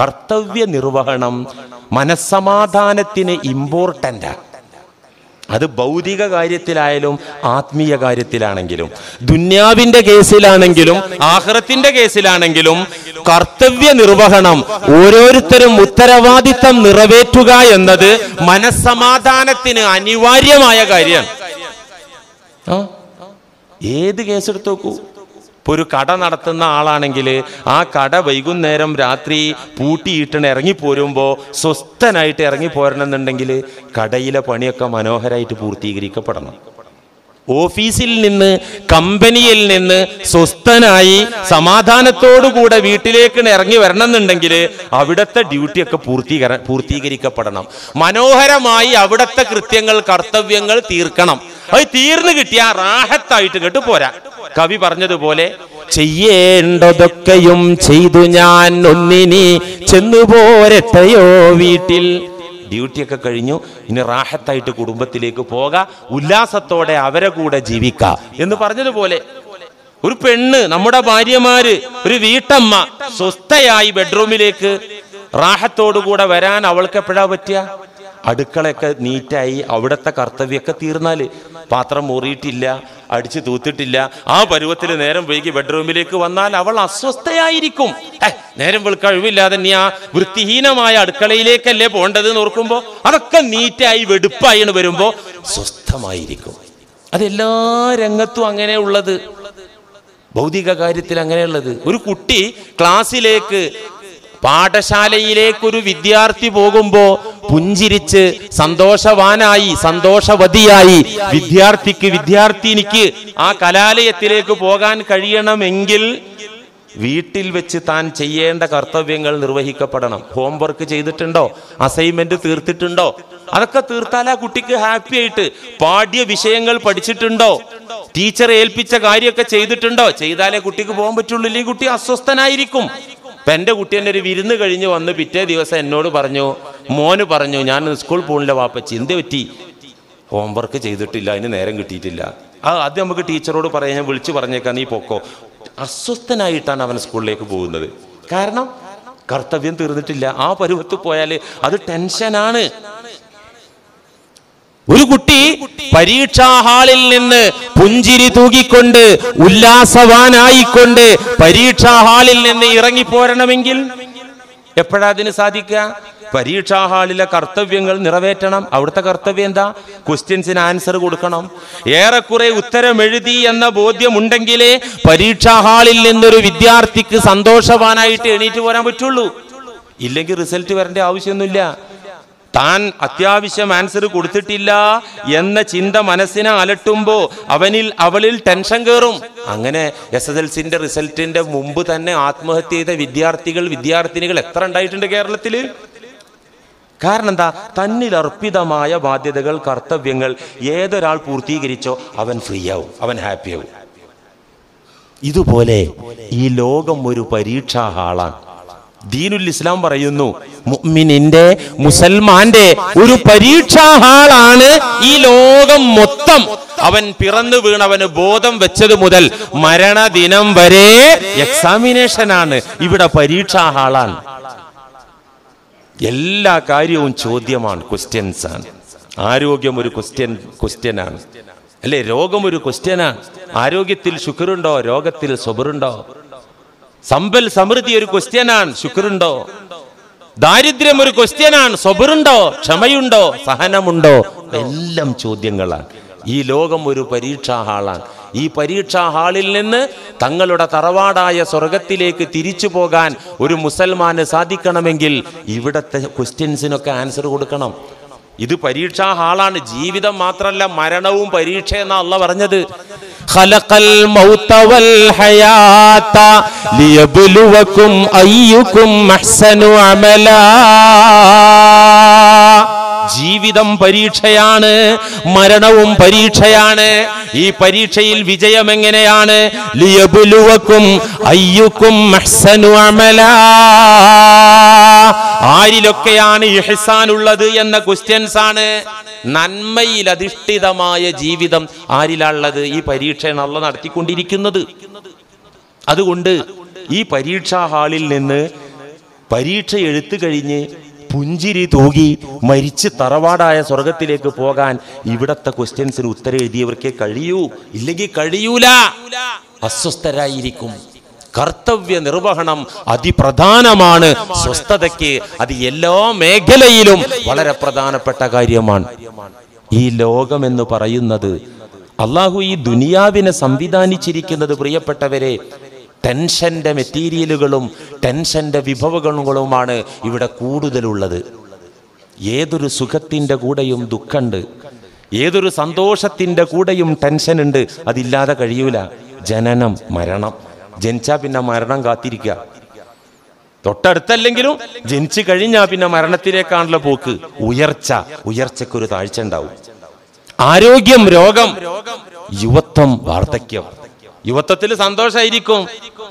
കർത്തവ്യ നിർവഹണം മനസ്സമാധാനത്തിന് ഇമ്പോർട്ടന്റ് അത് ഭൗതിക കാര്യത്തിലായാലും ആത്മീയ കാര്യത്തിലാണെങ്കിലും ദുന്യാവിന്റെ കേസിലാണെങ്കിലും ആഹ്റത്തിന്റെ കേസിലാണെങ്കിലും കർത്തവ്യ നിർവഹണം ഓരോരുത്തരും ഉത്തരവാദിത്തം നിറവേറ്റുക എന്നത് മനസ്സമാധാനത്തിന് അനിവാര്യമായ കാര്യമാണ്. ഏത് കേസെടുത്തു നോക്കൂ? ഇപ്പൊ ഒരു കട നടത്തുന്ന ആളാണെങ്കിൽ ആ കട വൈകുന്നേരം രാത്രി പൂട്ടിയിട്ടിന് ഇറങ്ങിപ്പോരുമ്പോൾ സ്വസ്ഥനായിട്ട് ഇറങ്ങി പോരണമെന്നുണ്ടെങ്കിൽ കടയിലെ പണിയൊക്കെ മനോഹരമായിട്ട് പൂർത്തീകരിക്കപ്പെടണം. ഓഫീസിൽ നിന്ന് കമ്പനിയിൽ നിന്ന് സ്വസ്ഥനായി സമാധാനത്തോടുകൂടെ വീട്ടിലേക്ക് ഇറങ്ങി വരണം എന്നുണ്ടെങ്കിൽ അവിടുത്തെ ഡ്യൂട്ടിയൊക്കെ പൂർത്തീകര പൂർത്തീകരിക്കപ്പെടണം. മനോഹരമായി അവിടുത്തെ കൃത്യങ്ങൾ കർത്തവ്യങ്ങൾ തീർക്കണം. അത് തീർന്നു കിട്ടിയ റാഹത്തായിട്ട് കേട്ട് പോരാ. കവി പറഞ്ഞതുപോലെ ചെയ്യേണ്ടതൊക്കെയും ചെയ്തു ഞാൻ ഒന്നിനി ചെന്നു പോരട്ടയോ വീട്ടിൽ. ഡ്യൂട്ടിയൊക്കെ കഴിഞ്ഞു. ഇനി റാഹത്തായിട്ട് കുടുംബത്തിലേക്ക് പോക. ഉല്ലാസത്തോടെ അവരെ കൂടെ ജീവിക്ക. എന്ന് പറഞ്ഞതുപോലെ ഒരു പെണ്ണ് നമ്മുടെ ഭാര്യമാര് ഒരു വീട്ടമ്മ സ്വസ്ഥയായി ബെഡ്റൂമിലേക്ക് റാഹത്തോടുകൂടെ വരാൻ അവൾക്ക് എപ്പോഴാ പറ്റുക? അടുക്കളയൊക്കെ നീറ്റായി അവിടുത്തെ കർത്തവ്യമൊക്കെ തീർന്നാൽ പാത്രം മുറിയിട്ടില്ല അടിച്ചു തൂത്തിട്ടില്ല. ആ പരുവത്തിൽ നേരം വൈകി ബെഡ്റൂമിലേക്ക് വന്നാൽ അവൾ അസ്വസ്ഥയായിരിക്കും. നേരം വെളുക്ക കഴിവില്ലാതെ നീ ആ വൃത്തിഹീനമായ അടുക്കളയിലേക്കല്ലേ പോണ്ടത് എന്ന് ഓർക്കുമ്പോ അതൊക്കെ നീറ്റായി വെടുപ്പായി വരുമ്പോൾ സ്വസ്ഥമായിരിക്കും. അതെല്ലാ രംഗത്തും അങ്ങനെ ഉള്ളത്. ഭൗതിക കാര്യത്തിൽ അങ്ങനെയുള്ളത്. ഒരു കുട്ടി ക്ലാസ്സിലേക്ക് പാഠശാലയിലേക്ക് ഒരു വിദ്യാർത്ഥി പോകുമ്പോ പുഞ്ചിരിച്ച് സന്തോഷവാനായി സന്തോഷവതിയായി വിദ്യാർത്ഥിക്ക് വിദ്യാർത്ഥിനിക്ക് ആ കലാലയത്തിലേക്ക് പോകാൻ കഴിയണമെങ്കിൽ വീട്ടിൽ വെച്ച് താൻ ചെയ്യേണ്ട കർത്തവ്യങ്ങൾ നിർവഹിക്കപ്പെടണം. ഹോംവർക്ക് ചെയ്തിട്ടുണ്ടോ? അസൈൻമെന്റ് തീർത്തിട്ടുണ്ടോ? അതൊക്കെ തീർത്താൽ ആ കുട്ടിക്ക് ഹാപ്പി ആയിട്ട് പാഠ്യ വിഷയങ്ങൾ പഠിച്ചിട്ടുണ്ടോ? ടീച്ചർ ഏൽപ്പിച്ച കാര്യമൊക്കെ ചെയ്തിട്ടുണ്ടോ? ചെയ്താലേ കുട്ടിക്ക് പോകാൻ പറ്റുള്ളൂ. ഇല്ലെങ്കിൽ കുട്ടി അസ്വസ്ഥനായിരിക്കും. ഇപ്പൊ എന്റെ കുട്ടി എന്റെ ഒരു വിരുന്ന് കഴിഞ്ഞ് വന്ന് പിറ്റേ ദിവസം എന്നോട് പറഞ്ഞു മോന് പറഞ്ഞു ഞാൻ സ്കൂൾ പോണില്ല വാപ്പച്ചി എന്ത് പറ്റി? ഹോംവർക്ക് ചെയ്തിട്ടില്ല അതിന് നേരം കിട്ടിയിട്ടില്ല. ആ ആദ്യം നമുക്ക് ടീച്ചറോട് പറയാൻ ഞാൻ വിളിച്ചു പറഞ്ഞേക്കാം നീ പൊക്കോ. അസ്വസ്ഥനായിട്ടാണ് അവൻ സ്കൂളിലേക്ക് പോകുന്നത്. കാരണം കർത്തവ്യം തീർന്നിട്ടില്ല. ആ പരുവത്ത് പോയാൽ അത് ടെൻഷനാണ് ഒരു കുട്ടി പരീക്ഷാ ഹാളിൽ നിന്ന് പുഞ്ചിരി തൂകിക്കൊണ്ട് ഉല്ലാസവാനായിക്കൊണ്ട് പരീക്ഷാ ഹാളിൽ നിന്ന് ഇറങ്ങിപ്പോരണമെങ്കിൽ എപ്പോഴാ അതിന് സാധിക്കുക? പരീക്ഷാ ഹാളിലെ കർത്തവ്യങ്ങൾ നിറവേറ്റണം. അവിടുത്തെ കർത്തവ്യം എന്താ? ക്വസ്റ്റ്യൻസിന് ആൻസർ കൊടുക്കണം. ഏറെക്കുറെ ഉത്തരം എഴുതി എന്ന ബോധ്യമുണ്ടെങ്കിലേ പരീക്ഷാ ഹാളിൽ നിന്നൊരു വിദ്യാർത്ഥിക്ക് സന്തോഷവാനായിട്ട് എണീറ്റ് പോരാൻ പറ്റുള്ളൂ. ഇല്ലെങ്കിൽ റിസൾട്ട് വരേണ്ട ആവശ്യമൊന്നുമില്ല. താൻ അത്യാവശ്യം ആൻസർ കൊടുത്തിട്ടില്ല എന്ന ചിന്ത മനസ്സിനെ അലട്ടുമ്പോ അവനിൽ അവളിൽ ടെൻഷൻ കയറും അങ്ങനെ എസ് എസ് എൽ സിന്റെ റിസൾട്ടിന്റെ മുമ്പ് തന്നെ ആത്മഹത്യ ചെയ്ത വിദ്യാർത്ഥികൾ വിദ്യാർത്ഥിനികൾ എത്ര ഉണ്ടായിട്ടുണ്ട് കേരളത്തിൽ കാരണം എന്താ തന്നിൽ അർപ്പിതമായ ബാധ്യതകൾ കർത്തവ്യങ്ങൾ ഏതൊരാൾ പൂർത്തീകരിച്ചോ അവൻ ഫ്രീ ആവും അവൻ ഹാപ്പിയാവും. ഇതുപോലെ ഈ ലോകം ഒരു പരീക്ഷാ ഹാളാണ്. ദീനുൽ ഇസ്ലാം പറയുന്നു മുഅ്മിനിന്റെ മുസൽമാന്റെ ഒരു പരീക്ഷാ ഹാളാണ് ഈ ലോകം മൊത്തം. അവൻ പിറന്നു വീണവന് ബോധം വെച്ചത് മുതൽ മരണദിനം വരെ എക്സാമിനേഷൻ ആണ്. ഇവിടെ പരീക്ഷാ ഹാളാണ്. എല്ലാ കാര്യവും ചോദ്യമാണ് ക്വസ്റ്റ്യൻസ് ആണ്. ആരോഗ്യം ഒരു ക്വസ്റ്റ്യൻ ക്വസ്റ്റ്യനാണ് അല്ലെ? രോഗം ഒരു ക്വസ്റ്റ്യനാണ് ആരോഗ്യത്തിൽ ശുക്രുണ്ടോ? രോഗത്തിൽ സ്വബറുണ്ടോ സമ്പൽ സമൃദ്ധി ഒരു ക്വസ്റ്റ്യനാണ്. ശുക്രുണ്ടോ? ദാരിദ്ര്യം ഒരു ക്വസ്റ്റ്യനാണ്. സ്വബറുണ്ടോ ക്ഷമയുണ്ടോ? സഹനമുണ്ടോ? എല്ലാം ചോദ്യങ്ങളാണ്. ഈ ലോകം ഒരു പരീക്ഷാ ഹാളാണ്. ഈ പരീക്ഷാ ഹാളിൽ നിന്ന് തങ്ങളുടെ തറവാടായ സ്വർഗത്തിലേക്ക് തിരിച്ചു പോകാൻ ഒരു മുസൽമാന് സാധിക്കണമെങ്കിൽ ഇവിടത്തെ ക്വസ്റ്റ്യൻസിനൊക്കെ ആൻസർ കൊടുക്കണം. ഇത് പരീക്ഷാ ഹാളാണ്. ജീവിതം മാത്രമല്ല മരണവും പരീക്ഷ എന്നാ അല്ല പറഞ്ഞത്. ഖലഖൽ അഹ്സനു ജീവിതം പരീക്ഷയാണ് മരണവും പരീക്ഷയാണ്. ഈ പരീക്ഷയിൽ വിജയം എങ്ങനെയാണ്? ലിയബുലുവക്കും അയ്യുക്കും ആരിലൊക്കെയാണ് ഇഹ്സാൻ ഉള്ളത് എന്ന ക്വസ്റ്റ്യൻസ് ആണ്. നന്മയിൽ അധിഷ്ഠിതമായ ജീവിതം ആരിലുള്ളത് ഈ പരീക്ഷയാണ് നല്ല നടത്തിക്കൊണ്ടിരിക്കുന്നത്. അതുകൊണ്ട് ഈ പരീക്ഷാ ഹാളിൽ നിന്ന് പരീക്ഷ എഴുത്തു കഴിഞ്ഞ് പുഞ്ചിരി തൂകി മരിച്ച് തറവാടായ സ്വർഗത്തിലേക്ക് പോകാൻ ഇവിടത്തെ ക്വസ്റ്റ്യൻസിന് ഉത്തരം എഴുതിയവർക്കേ കഴിയൂ. ഇല്ലെങ്കിൽ കഴിയൂല. അസ്വസ്ഥരായിരിക്കും. കർത്തവ്യ നിർവഹണം അതിപ്രധാനമാണ്. സ്വസ്ഥതയ്ക്ക് അത് എല്ലാ മേഖലയിലും വളരെ പ്രധാനപ്പെട്ട കാര്യമാണ്. ഈ ലോകം എന്ന് പറയുന്നത് അള്ളാഹു ഈ ദുനിയാവിനെ സംവിധാനിച്ചിരിക്കുന്നത് പ്രിയപ്പെട്ടവരെ ടെൻഷന്റെ മെറ്റീരിയലുകളും ടെൻഷന്റെ വിഭവങ്ങളുമാണ് ഇവിടെ കൂടുതലുള്ളത്. ഏതൊരു സുഖത്തിന്റെ കൂടെയും ദുഃഖമുണ്ട്. ഏതൊരു സന്തോഷത്തിന്റെ കൂടെയും ടെൻഷൻ ഉണ്ട് അതില്ലാതെ കഴിയൂല. ജനനം മരണം. ജനിച്ചാൽ പിന്നെ മരണം കാത്തിരിക്കുക തൊട്ടടുത്തല്ലെങ്കിലും ജനിച്ചു കഴിഞ്ഞാൽ പിന്നെ മരണത്തിലേക്കാണല്ലോ പോക്ക്. ഉയർച്ച ഉയർച്ചയ്ക്കൊരു താഴ്ച ഉണ്ടാവും. ആരോഗ്യം രോഗം. യുവത്വം വാർദ്ധക്യം. യുവത്വത്തിൽ സന്തോഷമായിരിക്കും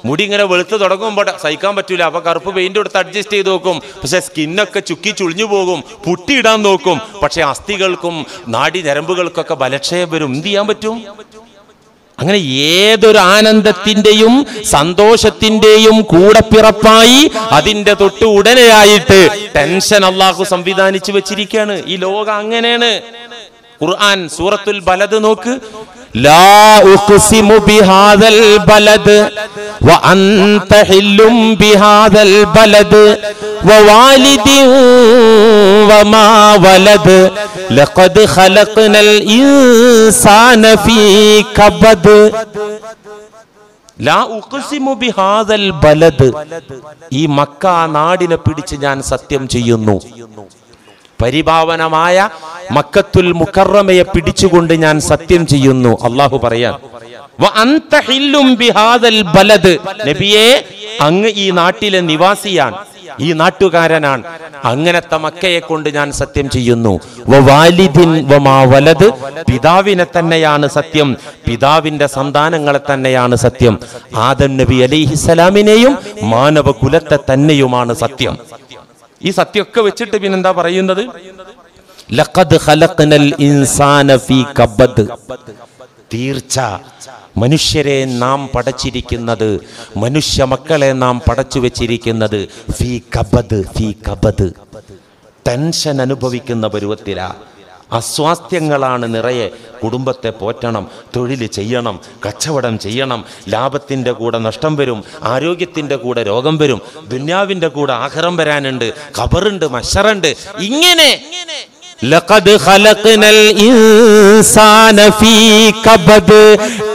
മുടി ഇങ്ങനെ വെളുത്ത് തുടങ്ങുമ്പോൾ സഹിക്കാൻ പറ്റൂല. അപ്പൊ കറുപ്പ് പെയിന്റ് കൊടുത്ത് അഡ്ജസ്റ്റ് ചെയ്ത് നോക്കും. പക്ഷെ സ്കിന്നൊക്കെ ചുക്കി ചുളിഞ്ഞു പോകും പുട്ടിയിടാൻ നോക്കും. പക്ഷെ അസ്ഥികൾക്കും നാടി ഞരമ്പുകൾക്കൊക്കെ ബലക്ഷയം വരും. എന്ത് ചെയ്യാൻ പറ്റും? അങ്ങനെ ഏതൊരു ആനന്ദത്തിന്റെയും സന്തോഷത്തിന്റെയും കൂടപ്പിറപ്പായി അതിന്റെ തൊട്ട് ഉടനെയായിട്ട് ടെൻഷൻ അള്ളാഹു സംവിധാനിച്ചു വെച്ചിരിക്കുകയാണ്. ഈ ലോകം അങ്ങനെയാണ്. ഖുർആൻ സൂറത്തുൽ ബലത് നോക്ക്. ലാ أقسم بهذا البلد وأنت حل بهذا البلد ووالد وما ولد لقد خلقنا الإنسان في كبد ഈ മക്ക നാടിനെ പിടിച്ച് ഞാൻ സത്യം ചെയ്യുന്നു പരിഭാവനമായ മക്കത്തുൽ മുക്കറമയെ പിടിച്ചുകൊണ്ട് ഞാൻ സത്യം ചെയ്യുന്നു. അള്ളാഹു ബലദ്. നബിയെ അങ്ങ് ഈ നാട്ടിലെ നിവാസിയാണ് ഈ നാട്ടുകാരനാണ്. അങ്ങനത്തെ മക്കയെ കൊണ്ട് ഞാൻ സത്യം ചെയ്യുന്നു. പിതാവിനെ തന്നെയാണ് സത്യം പിതാവിന്റെ സന്താനങ്ങളെ തന്നെയാണ് സത്യം. ആദം നബി അലിഹിസലാമിനെയും മാനവ കുലത്തെ തന്നെയുമാണ് സത്യം. ഈ സത്യമൊക്കെ വെച്ചിട്ട് പിന്നെന്താ പറയുന്നത്? തീർച്ച. മനുഷ്യരെ നാം പടച്ചിരിക്കുന്നത് മനുഷ്യ മക്കളെ നാം പടച്ചു വെച്ചിരിക്കുന്നത് ഫീ കബദ് ഫീ കബദ്. ടെൻഷൻ അനുഭവിക്കുന്ന പരുവത്തിലാ. അസ്വാസ്ഥ്യങ്ങളാണ് നിറയെ. കുടുംബത്തെ പോറ്റണം തൊഴിൽ ചെയ്യണം കച്ചവടം ചെയ്യണം ലാഭത്തിന്റെ കൂടെ നഷ്ടം വരും ആരോഗ്യത്തിന്റെ കൂടെ രോഗം വരും ദുന്യാവിന്റെ കൂടെ ആഹാരം വരാനുണ്ട് ഖബറുണ്ട് മഷറുണ്ട്. ഇങ്ങനെ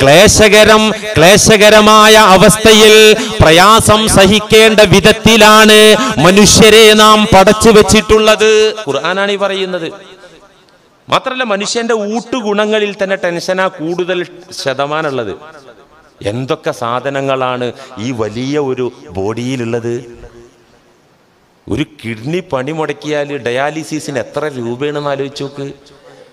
ക്ലേശകരം ക്ലേശകരമായ അവസ്ഥയിൽ പ്രയാസം സഹിക്കേണ്ട വിധത്തിലാണ് മനുഷ്യരെ നാം പടച്ചു വെച്ചിട്ടുള്ളത്. ഖുർആനാണ് ഈ പറയുന്നത്. മാത്രല്ല മനുഷ്യന്റെ ഊട്ടുഗുണങ്ങളിൽ തന്നെ ടെൻഷനാ കൂടുതൽ ശതമാനമുള്ളത്. എന്തൊക്കെ സാധനങ്ങളാണ് ഈ വലിയ ഒരു ബോഡിയിലുള്ളത്? ഒരു കിഡ്നി പണി മുടക്കിയാൽ ഡയാലിസിസിന് എത്ര രൂപയാണെന്ന് ആലോചിച്ചു നോക്ക്.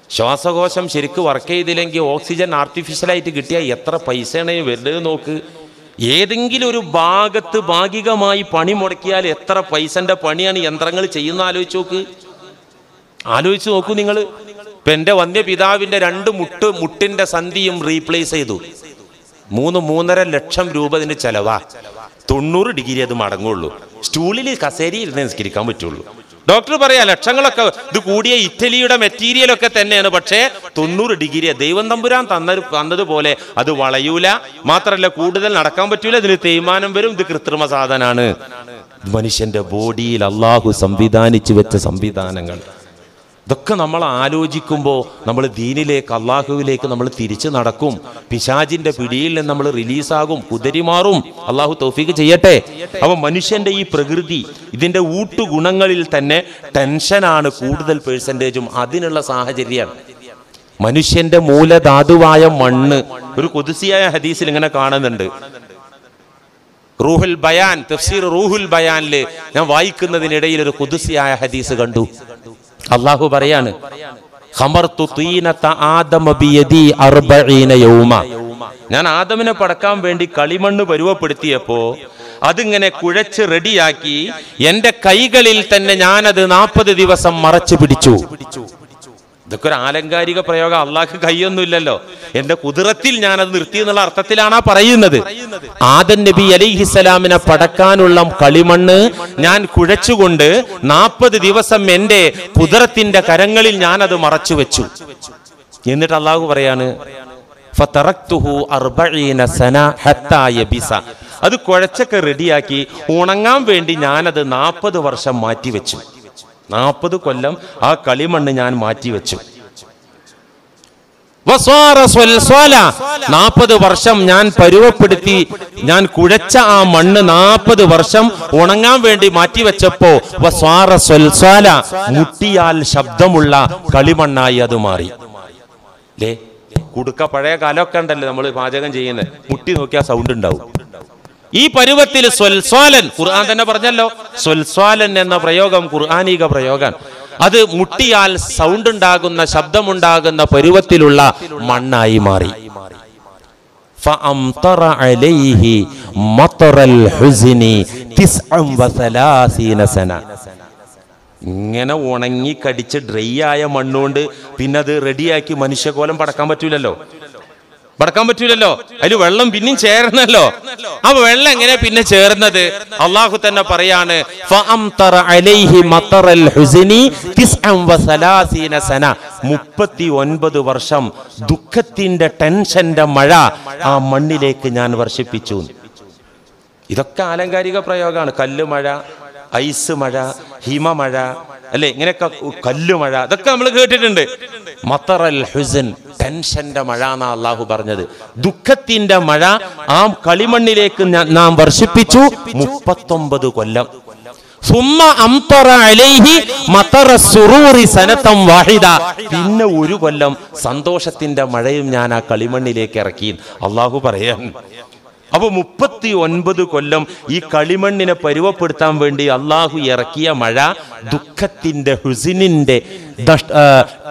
ശ്വാസകോശം ശരിക്ക് വർക്ക് ചെയ്തില്ലെങ്കിൽ ഓക്സിജൻ ആർട്ടിഫിഷ്യലായിട്ട് കിട്ടിയാൽ എത്ര പൈസയാണ് വരുന്നത് നോക്ക്. ഏതെങ്കിലും ഒരു ഭാഗത്ത് ഭാഗികമായി പണി മുടക്കിയാൽ എത്ര പൈസന്റെ പണിയാണ് യന്ത്രങ്ങൾ ചെയ്യുന്ന ആലോചിച്ചു നോക്ക്. ആലോചിച്ച് നോക്കൂ നിങ്ങൾ ഇപ്പൊ എന്റെ വന്യ പിതാവിന്റെ രണ്ട് മുട്ട് മുട്ടിന്റെ സന്ധിയും റീപ്ലേസ് ചെയ്തു. മൂന്ന് മൂന്നര ലക്ഷം രൂപ ഇതിന് ചെലവാ. തൊണ്ണൂറ് ഡിഗ്രി അത് മടങ്ങുള്ളൂ. സ്റ്റൂളിൽ കസേരി ഇരുന്ന് നിസ്കരിക്കാൻ പറ്റുള്ളൂ. ഡോക്ടർ പറയാ ലക്ഷങ്ങളൊക്കെ ഇത് കൂടിയ ഇറ്റലിയുടെ മെറ്റീരിയൽ ഒക്കെ തന്നെയാണ്. പക്ഷേ തൊണ്ണൂറ് ഡിഗ്രി ദൈവം തമ്പുരാൻ തന്ന തന്നതുപോലെ അത് വളയൂല. മാത്രല്ല കൂടുതൽ നടക്കാൻ പറ്റൂല. ഇതിന് തേയ്മാനം വരും. ഇത് കൃത്രിമ സാധനാണ്. മനുഷ്യന്റെ ബോഡിയിൽ അള്ളാഹു സംവിധാനിച്ചു വെച്ച സംവിധാനങ്ങൾ. ഇതൊക്കെ നമ്മൾ ആലോചിക്കുമ്പോൾ നമ്മൾ ദീനിലേക്ക് അള്ളാഹുവിലേക്ക് നമ്മൾ തിരിച്ചു നടക്കും. പിശാജിന്റെ പിടിയിൽ നിന്ന് നമ്മൾ റിലീസാകും കുതിരിമാറും. അള്ളാഹു തൗഫീക്ക് ചെയ്യട്ടെ. അപ്പൊ മനുഷ്യന്റെ ഈ പ്രകൃതി ഇതിന്റെ ഊട്ടുഗുണങ്ങളിൽ തന്നെ ടെൻഷനാണ് കൂടുതൽ പേഴ്സന്റേജും അതിനുള്ള സാഹചര്യമാണ്. മനുഷ്യന്റെ മൂലധാതുവായ മണ്ണ്. ഒരു കൊതിസിയായ ഹദീസിൽ ഇങ്ങനെ കാണുന്നുണ്ട്. റൂഹുൽ ബയാൻ തഫ്സീർ റൂഹുൽ ബയാനിൽ ഞാൻ വായിക്കുന്നതിനിടയിൽ ഒരു കൊതിസിയായ ഹദീസ് കണ്ടു. അള്ളാഹു പറയാണ് ഞാൻ ആദമിനെ പടക്കാൻ വേണ്ടി കളിമണ്ണ് പരുവപ്പെടുത്തിയപ്പോ അതിങ്ങനെ കുഴച്ച് റെഡിയാക്കി എന്റെ കൈകളിൽ തന്നെ ഞാനത് നാൽപ്പത് ദിവസം മറച്ചു പിടിച്ചു. ഇതൊക്കെ ഒരു ആലങ്കാരിക പ്രയോഗം. അള്ളാഹ് കൈയൊന്നുമില്ലല്ലോ എന്റെ കുതിരത്തിൽ ഞാനത് നിർത്തി എന്നുള്ള അർത്ഥത്തിലാണ് പറയുന്നത്. ആദൻ നബി അലിഹിസലാമിനെ പടക്കാനുള്ള കളിമണ്ണ് ഞാൻ കുഴച്ചുകൊണ്ട് നാൽപ്പത് ദിവസം എന്റെ കുതിരത്തിന്റെ കരങ്ങളിൽ ഞാൻ അത് മറച്ചു വെച്ചു. എന്നിട്ട് അള്ളാഹു പറയാണ്. അത് കുഴച്ചൊക്കെ റെഡിയാക്കി ഉണങ്ങാൻ വേണ്ടി ഞാനത് നാൽപ്പത് വർഷം മാറ്റിവെച്ചു. നാൽപ്പത് കൊല്ലം ആ കളിമണ്ണ് ഞാൻ മാറ്റിവെച്ചു. വെച്ചു. നാൽപ്പത് വർഷം ഞാൻ പരുവപ്പെടുത്തി ഞാൻ കുഴച്ച ആ മണ്ണ് നാൽപ്പത് വർഷം ഉണങ്ങാൻ വേണ്ടി മാറ്റിവെച്ചപ്പോ. മുട്ടിയാൽ ശബ്ദമുള്ള കളിമണ്ണായി അത് മാറി. കുടുക്ക പഴയ കാലമൊക്കെ ഉണ്ടല്ലോ നമ്മൾ പാചകം ചെയ്യുന്നത്. മുട്ടി നോക്കിയാൽ സൗണ്ട് ഉണ്ടാവും. ഈ പരുവത്തിൽ സ്വൽസ്വാലൻ ഖുർആൻ തന്നെ പറഞ്ഞല്ലോ. സ്വൽസ്വാലൻ എന്ന പ്രയോഗം ഖുർആാനിക പ്രയോഗം അത് മുട്ടിയാൽ സൗണ്ട് ഉണ്ടാകുന്ന ശബ്ദമുണ്ടാകുന്ന പരുവത്തിലുള്ള മണ്ണായി മാറി. ഇങ്ങനെ ഉണങ്ങി കടിച്ച് ഡ്രൈ ആയ മണ്ണുകൊണ്ട് പിന്നെ അത് റെഡിയാക്കി മനുഷ്യകോലം പടക്കാൻ പറ്റൂലല്ലോ. പടക്കാൻ പറ്റൂലല്ലോ. അതിൽ വെള്ളം പിന്നെയും ചേർന്നല്ലോ. ആ വെള്ളം എങ്ങനെ പിന്നെ ചേർന്നത്? അള്ളാഹു തന്നെ പറയാണ് മുപ്പത്തി വർഷം ദുഃഖത്തിന്റെ ടെൻഷന്റെ മഴ ആ മണ്ണിലേക്ക് ഞാൻ വർഷിപ്പിച്ചു. ഇതൊക്കെ ആലങ്കാരിക പ്രയോഗമാണ്. കല്ലുമഴ ഐസ് മഴ ഹിമമഴ അല്ലെ? ഇങ്ങനെയൊക്കെ കല്ലുമഴ ഇതൊക്കെ നമ്മൾ കേട്ടിട്ടുണ്ട്. മത്തറൽ ഹുസൻ ടെൻഷന്റെ മഴ എന്നാ അള്ളാഹു പറഞ്ഞത്. ദുഃഖത്തിന്റെ മഴ ആ കളിമണ്ണിലേക്ക് നാം വർഷിപ്പിച്ചു മുപ്പത്തൊമ്പത് കൊല്ലം. പിന്നെ ഒരു കൊല്ലം സന്തോഷത്തിന്റെ മഴയും ഞാൻ ആ കളിമണ്ണിലേക്ക് ഇറക്കി. അള്ളാഹു പറയാൻ അപ്പൊ മുപ്പത്തി ഒൻപത് കൊല്ലം ഈ കളിമണ്ണിനെ പരുവപ്പെടുത്താൻ വേണ്ടി അള്ളാഹു ഇറക്കിയ മഴ ദുഃഖത്തിന്റെ ഹുസിനിന്റെ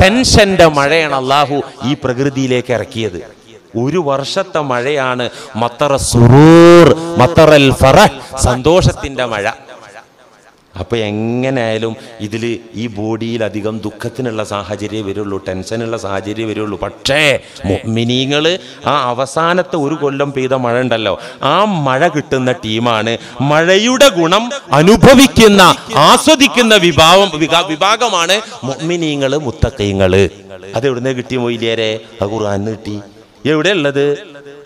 ടെൻഷന്റെ മഴയാണ് അള്ളാഹു ഈ പ്രകൃതിയിലേക്ക് ഇറക്കിയത്. ഒരു വർഷത്തെ മഴയാണ് മത്തറ സുറൂർ മത്തറൽ ഫറഹ് സന്തോഷത്തിന്റെ മഴ. അപ്പൊ എങ്ങനെയായാലും ഇതിൽ ഈ ബോഡിയിൽ അധികം ദുഃഖത്തിനുള്ള സാഹചര്യം വരുള്ളൂ ടെൻഷനുള്ള സാഹചര്യം വരുള്ളൂ. പക്ഷേ മിനിങ്ങൾ ആ അവസാനത്തെ ഒരു കൊല്ലം പെയ്ത മഴ ഉണ്ടല്ലോ ആ മഴ കിട്ടുന്ന ടീമാണ് മഴയുടെ ഗുണം അനുഭവിക്കുന്ന ആസ്വദിക്കുന്ന വിഭാഗം വിഭാഗമാണ് മിനിങ്ങൾ മുത്തക്കൈങ്ങൾ അത് എവിടുന്ന് കിട്ടി മൊയ്ലിയരെ? ആ ഖുർആൻ കിട്ടി. എവിടെ ഉള്ളത്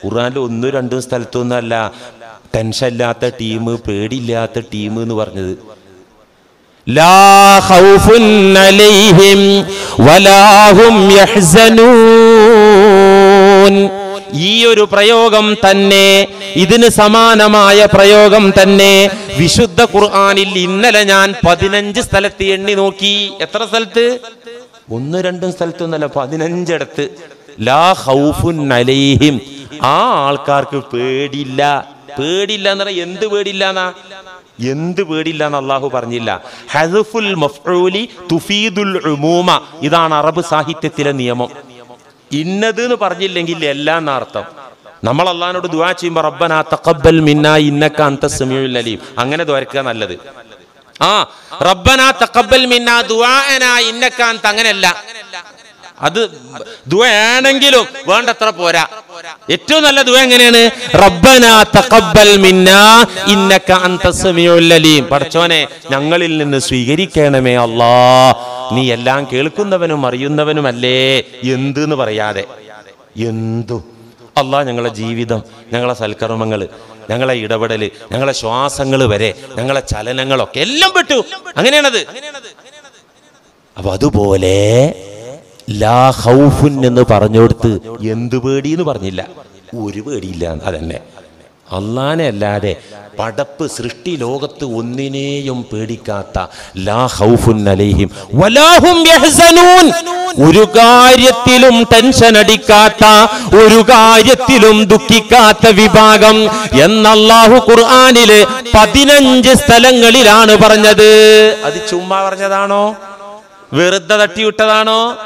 ഖുർആാനിൽ ഒന്നും രണ്ടും സ്ഥലത്തൊന്നും അല്ല. ടെൻഷൻ ഇല്ലാത്ത ടീം പേടിയില്ലാത്ത ടീം എന്ന് പറഞ്ഞത്. ഈ ഒരു പ്രയോഗം തന്നെ ഇതിന് സമാനമായ പ്രയോഗം തന്നെ വിശുദ്ധ ഖുർആാനിൽ ഇന്നലെ ഞാൻ പതിനഞ്ച് സ്ഥലത്ത് എണ്ണി നോക്കി. എത്ര സ്ഥലത്ത്? ഒന്ന് രണ്ടും സ്ഥലത്തൊന്നല്ല പതിനഞ്ചിടത്ത്. ലാ ഹൗഫുൻ അലൈഹിം ആ ആൾക്കാർക്ക് പേടില്ല പേടില്ല എന്ന് പറഞ്ഞാൽ എന്ത് പേടില്ല എന്നാ എന്ത് പേടില്ല എന്ന് അള്ളാഹു പറഞ്ഞില്ല. ഹസഫുൽ മഫ്ഊലി തുഫീദുൽ ഉമൂമ. ഇതാണ് അറബ് സാഹിത്യത്തിലെ നിയമം. ഇന്നത് എന്ന് പറഞ്ഞില്ലെങ്കിൽ എല്ലാം എന്നർത്ഥം നമ്മൾ അള്ളഹാനോട് ദുവാ ചെയ്യുമ്പോൾ റബ്ബനാ തഖബ്ബൽ മിന്ന ഇന്നക്ക അന്ത സമീഉൽ അലീം. അങ്ങനെ ദ്വാരക്കുക നല്ലത്. ആ റബ്ബനാ തഖബ്ബൽ മിന്ന ദുവാ ഇന്നക അന്ത അങ്ങനെയല്ല. അത് ദുആണെങ്കിലും വേണ്ടത്ര പോരാ. ഏറ്റവും നല്ല ദുആ എങ്ങനെയാണ്? റബ്ബന തഖബ്ബൽ മിന്നാ ഇന്നക അൻതസ് സമീഉൽ അലീം. പടച്ചോനെ ഞങ്ങളിൽ നിന്ന് സ്വീകരിക്കണമേ അല്ലാ. നീ എല്ലാം കേൾക്കുന്നവനും അറിയുന്നവനുമല്ലേ? എന്ത് എന്ന് പറയാതെ. എന്തു? അല്ലാ ഞങ്ങളെ ജീവിതം ഞങ്ങളെ സൽക്കർമ്മങ്ങൾ ഞങ്ങളെ ഇടപെടൽ ഞങ്ങളെ ശ്വാസങ്ങൾ വരെ ഞങ്ങളെ ചലനങ്ങളൊക്കെ എല്ലാം പെട്ടു. അങ്ങനെയാണത്. അപ്പൊ അതുപോലെ ലാ ഹൗഫുൻ എന്ന് പറഞ്ഞുകൊടുത്ത് എന്ത് പേടി എന്ന് പറഞ്ഞില്ല. ഒരു പേടിയില്ല അതന്നെ. അള്ളാനെ അല്ലാതെ പടപ്പ് സൃഷ്ടി ലോകത്ത് ഒന്നിനെയും പേടിക്കാത്ത ലാ ഹൗഫുൻ അലൈഹിം. വലാഹും യഹ്സനൂൻ. ഒരു കാര്യത്തിലും ടെൻഷൻ അടിക്കാത്ത ഒരു കാര്യത്തിലും ദുഃഖിക്കാത്ത വിഭാഗം എന്നല്ലാഹു ഖുർആനിൽ പതിനഞ്ച് സ്ഥലങ്ങളിലാണ് പറഞ്ഞത്. അത് ചുമ്മാ പറഞ്ഞതാണോ? വെറുതെ തട്ടിവിട്ടതാണോ?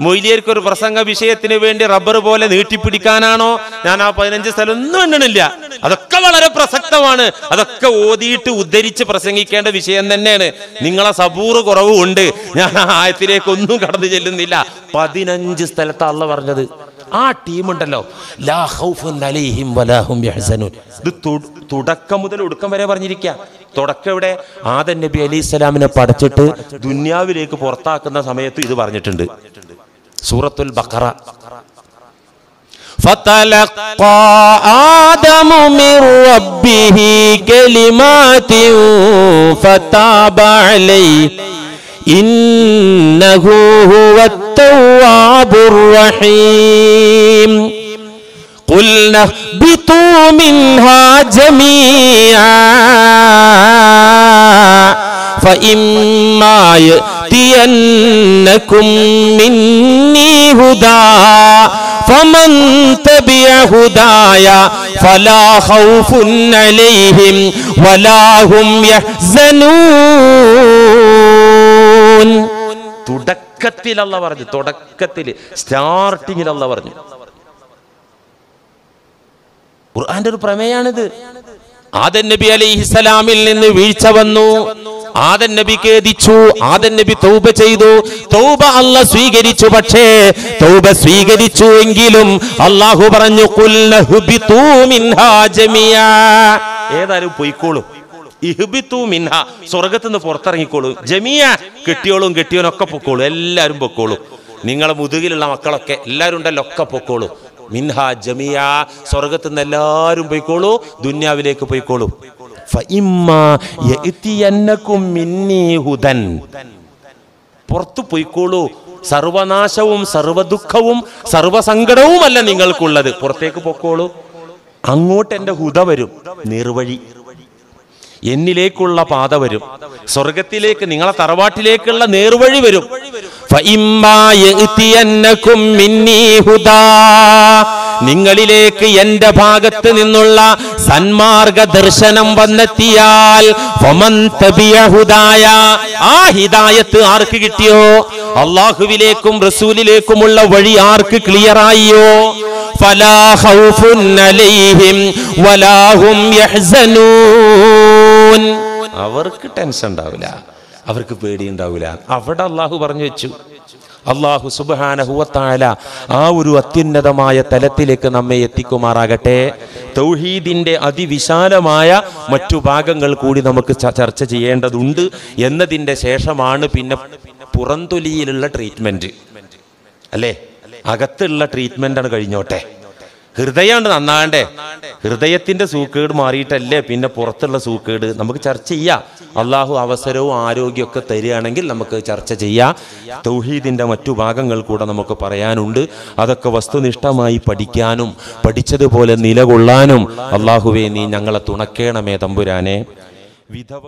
മൊയ്ലിയർക്ക് ഒരു പ്രസംഗ വിഷയത്തിന് വേണ്ടി റബ്ബർ പോലെ നീട്ടിപ്പിടിക്കാനാണോ? ഞാൻ ആ പതിനഞ്ച് സ്ഥലം ഒന്നും എണ്ണണില്ല. അതൊക്കെ വളരെ പ്രസക്തമാണ്. അതൊക്കെ ഓതിയിട്ട് ഉദ്ധരിച്ച് പ്രസംഗിക്കേണ്ട വിഷയം തന്നെയാണ്. നിങ്ങളെ സബൂറ് കുറവുണ്ട്. ഞാൻ ആ ആയത്തിലേക്ക് ഒന്നും കടന്നു ചെല്ലുന്നില്ല. പതിനഞ്ച് സ്ഥലത്ത് അള്ള പറഞ്ഞത്. ആ ടീമുണ്ടല്ലോ. ഇത് തുടക്കം മുതൽ ഒടുക്കം വരെ പറഞ്ഞിരിക്കുക തുടക്കം ഇവിടെ ആദൻ നബി അലി സ്വലാമിനെ പഠിച്ചിട്ട് ദുന്യാവിലേക്ക് പുറത്താക്കുന്ന സമയത്ത് ഇത് പറഞ്ഞിട്ടുണ്ട്. സൂറത്തുൽ ബഖറ فتلقى آدم من ربه كلمات فتاب عليه إنه هو التواب الرحيم قلنا اهبطوا منها جميعا فإما يأتينكم مني هدى فمن تبع هداي فلا خوف عليهم ولا هم يحزنون തുടക്കത്തിൽ അല്ല പറഞ്ഞു തുടക്കത്തിൽ സ്റ്റാർട്ടിങ്ങിൽ അല്ല പറഞ്ഞു ഖുർആന്റെ ഒരു പ്രമേയാണിത് ആദൻ നബി അലൈഹിസ്സലാമിൽ നിന്ന് വീഴ്ച വന്നു. ആദൻ നബി ഖേദിച്ചു. ആദൻ നബി തൗബ ചെയ്തു. തൗബ അല്ല സ്വീകരിച്ചു. പക്ഷേ തൗബ സ്വീകരിച്ചു എങ്കിലും അള്ളാഹു പറഞ്ഞു. ഏതായാലും പൊയ്ക്കോളും. ഇഹ്ബിത്തു മിൻഹ. സ്വർഗത്ത് നിന്ന് പുറത്തിറങ്ങിക്കോളൂ. ജമിയ. കെട്ടിയോളും കെട്ടിയോനൊക്കെ പൊക്കോളൂ. എല്ലാവരും പൊക്കോളൂ. നിങ്ങളെ മുതുകിലുള്ള മക്കളൊക്കെ എല്ലാവരും ഉണ്ടല്ലോ ഒക്കെ പൊക്കോളൂ. മിൻഹ ജമിയ സ്വർഗത്ത് നിന്ന് എല്ലാവരും പോയിക്കോളൂ ദുന്യാവിലേക്ക് പോയിക്കോളൂ. പുറത്തു പോയിക്കോളൂ. സർവനാശവും സർവദുഃഖവും സർവസങ്കടവുമല്ല നിങ്ങൾക്കുള്ളത്. പുറത്തേക്ക് പൊക്കോളൂ. അങ്ങോട്ട് എന്റെ ഹുദ വരും. നിർവഴി. എന്നിലേക്കുള്ള പാത വരും. സ്വർഗത്തിലേക്ക് നിങ്ങളെ തറവാട്ടിലേക്കുള്ള നേർവഴി വരും. നിങ്ങളിലേക്ക് എന്റെ ഭാഗത്ത് നിന്നുള്ള സന്മാർഗ ദർശനം വന്നെത്തിയാൽ. ആ ഹിതായത്ത് ആർക്ക് കിട്ടിയോ? അള്ളാഹുവിലേക്കും റസൂലിലേക്കുമുള്ള വഴി ആർക്ക് ക്ലിയറായിയോ? ഫലാ ഖൗഫുൻ അലൈഹിം യഹ്സനൂൻ. അവർക്ക് ടെൻഷൻ ഉണ്ടാവില്ല അവർക്ക് പേടി ഉണ്ടാവില്ല അവിടെ അള്ളാഹു പറഞ്ഞു വെച്ചു. അള്ളാഹു സുബാനഹുവത്തായ ആ ഒരു അത്യുന്നതമായ തലത്തിലേക്ക് നമ്മെ എത്തിക്കുമാറാകട്ടെ. തൗഹീദിന്റെ അതിവിശാലമായ മറ്റു ഭാഗങ്ങൾ കൂടി നമുക്ക് ചർച്ച ചെയ്യേണ്ടതുണ്ട് എന്നതിന്റെ ശേഷമാണ് പിന്നെ പുറന്തൊലിയിലുള്ള ട്രീറ്റ്മെന്റ് അല്ലേ? അകത്തുള്ള ട്രീറ്റ്മെന്റ് ആണ് കഴിഞ്ഞോട്ടെ. ഹൃദയമാണ് നന്നാകണ്ടേ. ഹൃദയത്തിന്റെ സൂക്കേട് മാറിയിട്ടല്ലേ പിന്നെ പുറത്തുള്ള സൂക്കേട്? നമുക്ക് ചർച്ച ചെയ്യാം. അള്ളാഹു അവസരവും ആരോഗ്യമൊക്കെ തരികയാണെങ്കിൽ നമുക്ക് ചർച്ച ചെയ്യാം. തൗഹീദിന്റെ മറ്റു ഭാഗങ്ങൾ കൂടെ നമുക്ക് പറയാനുണ്ട്. അതൊക്കെ വസ്തുനിഷ്ഠമായി പഠിക്കാനും പഠിച്ചതുപോലെ നിലകൊള്ളാനും. അള്ളാഹുവേ നീ ഞങ്ങളെ തുണക്കേണമേ തമ്പുരാനെ. വിധവ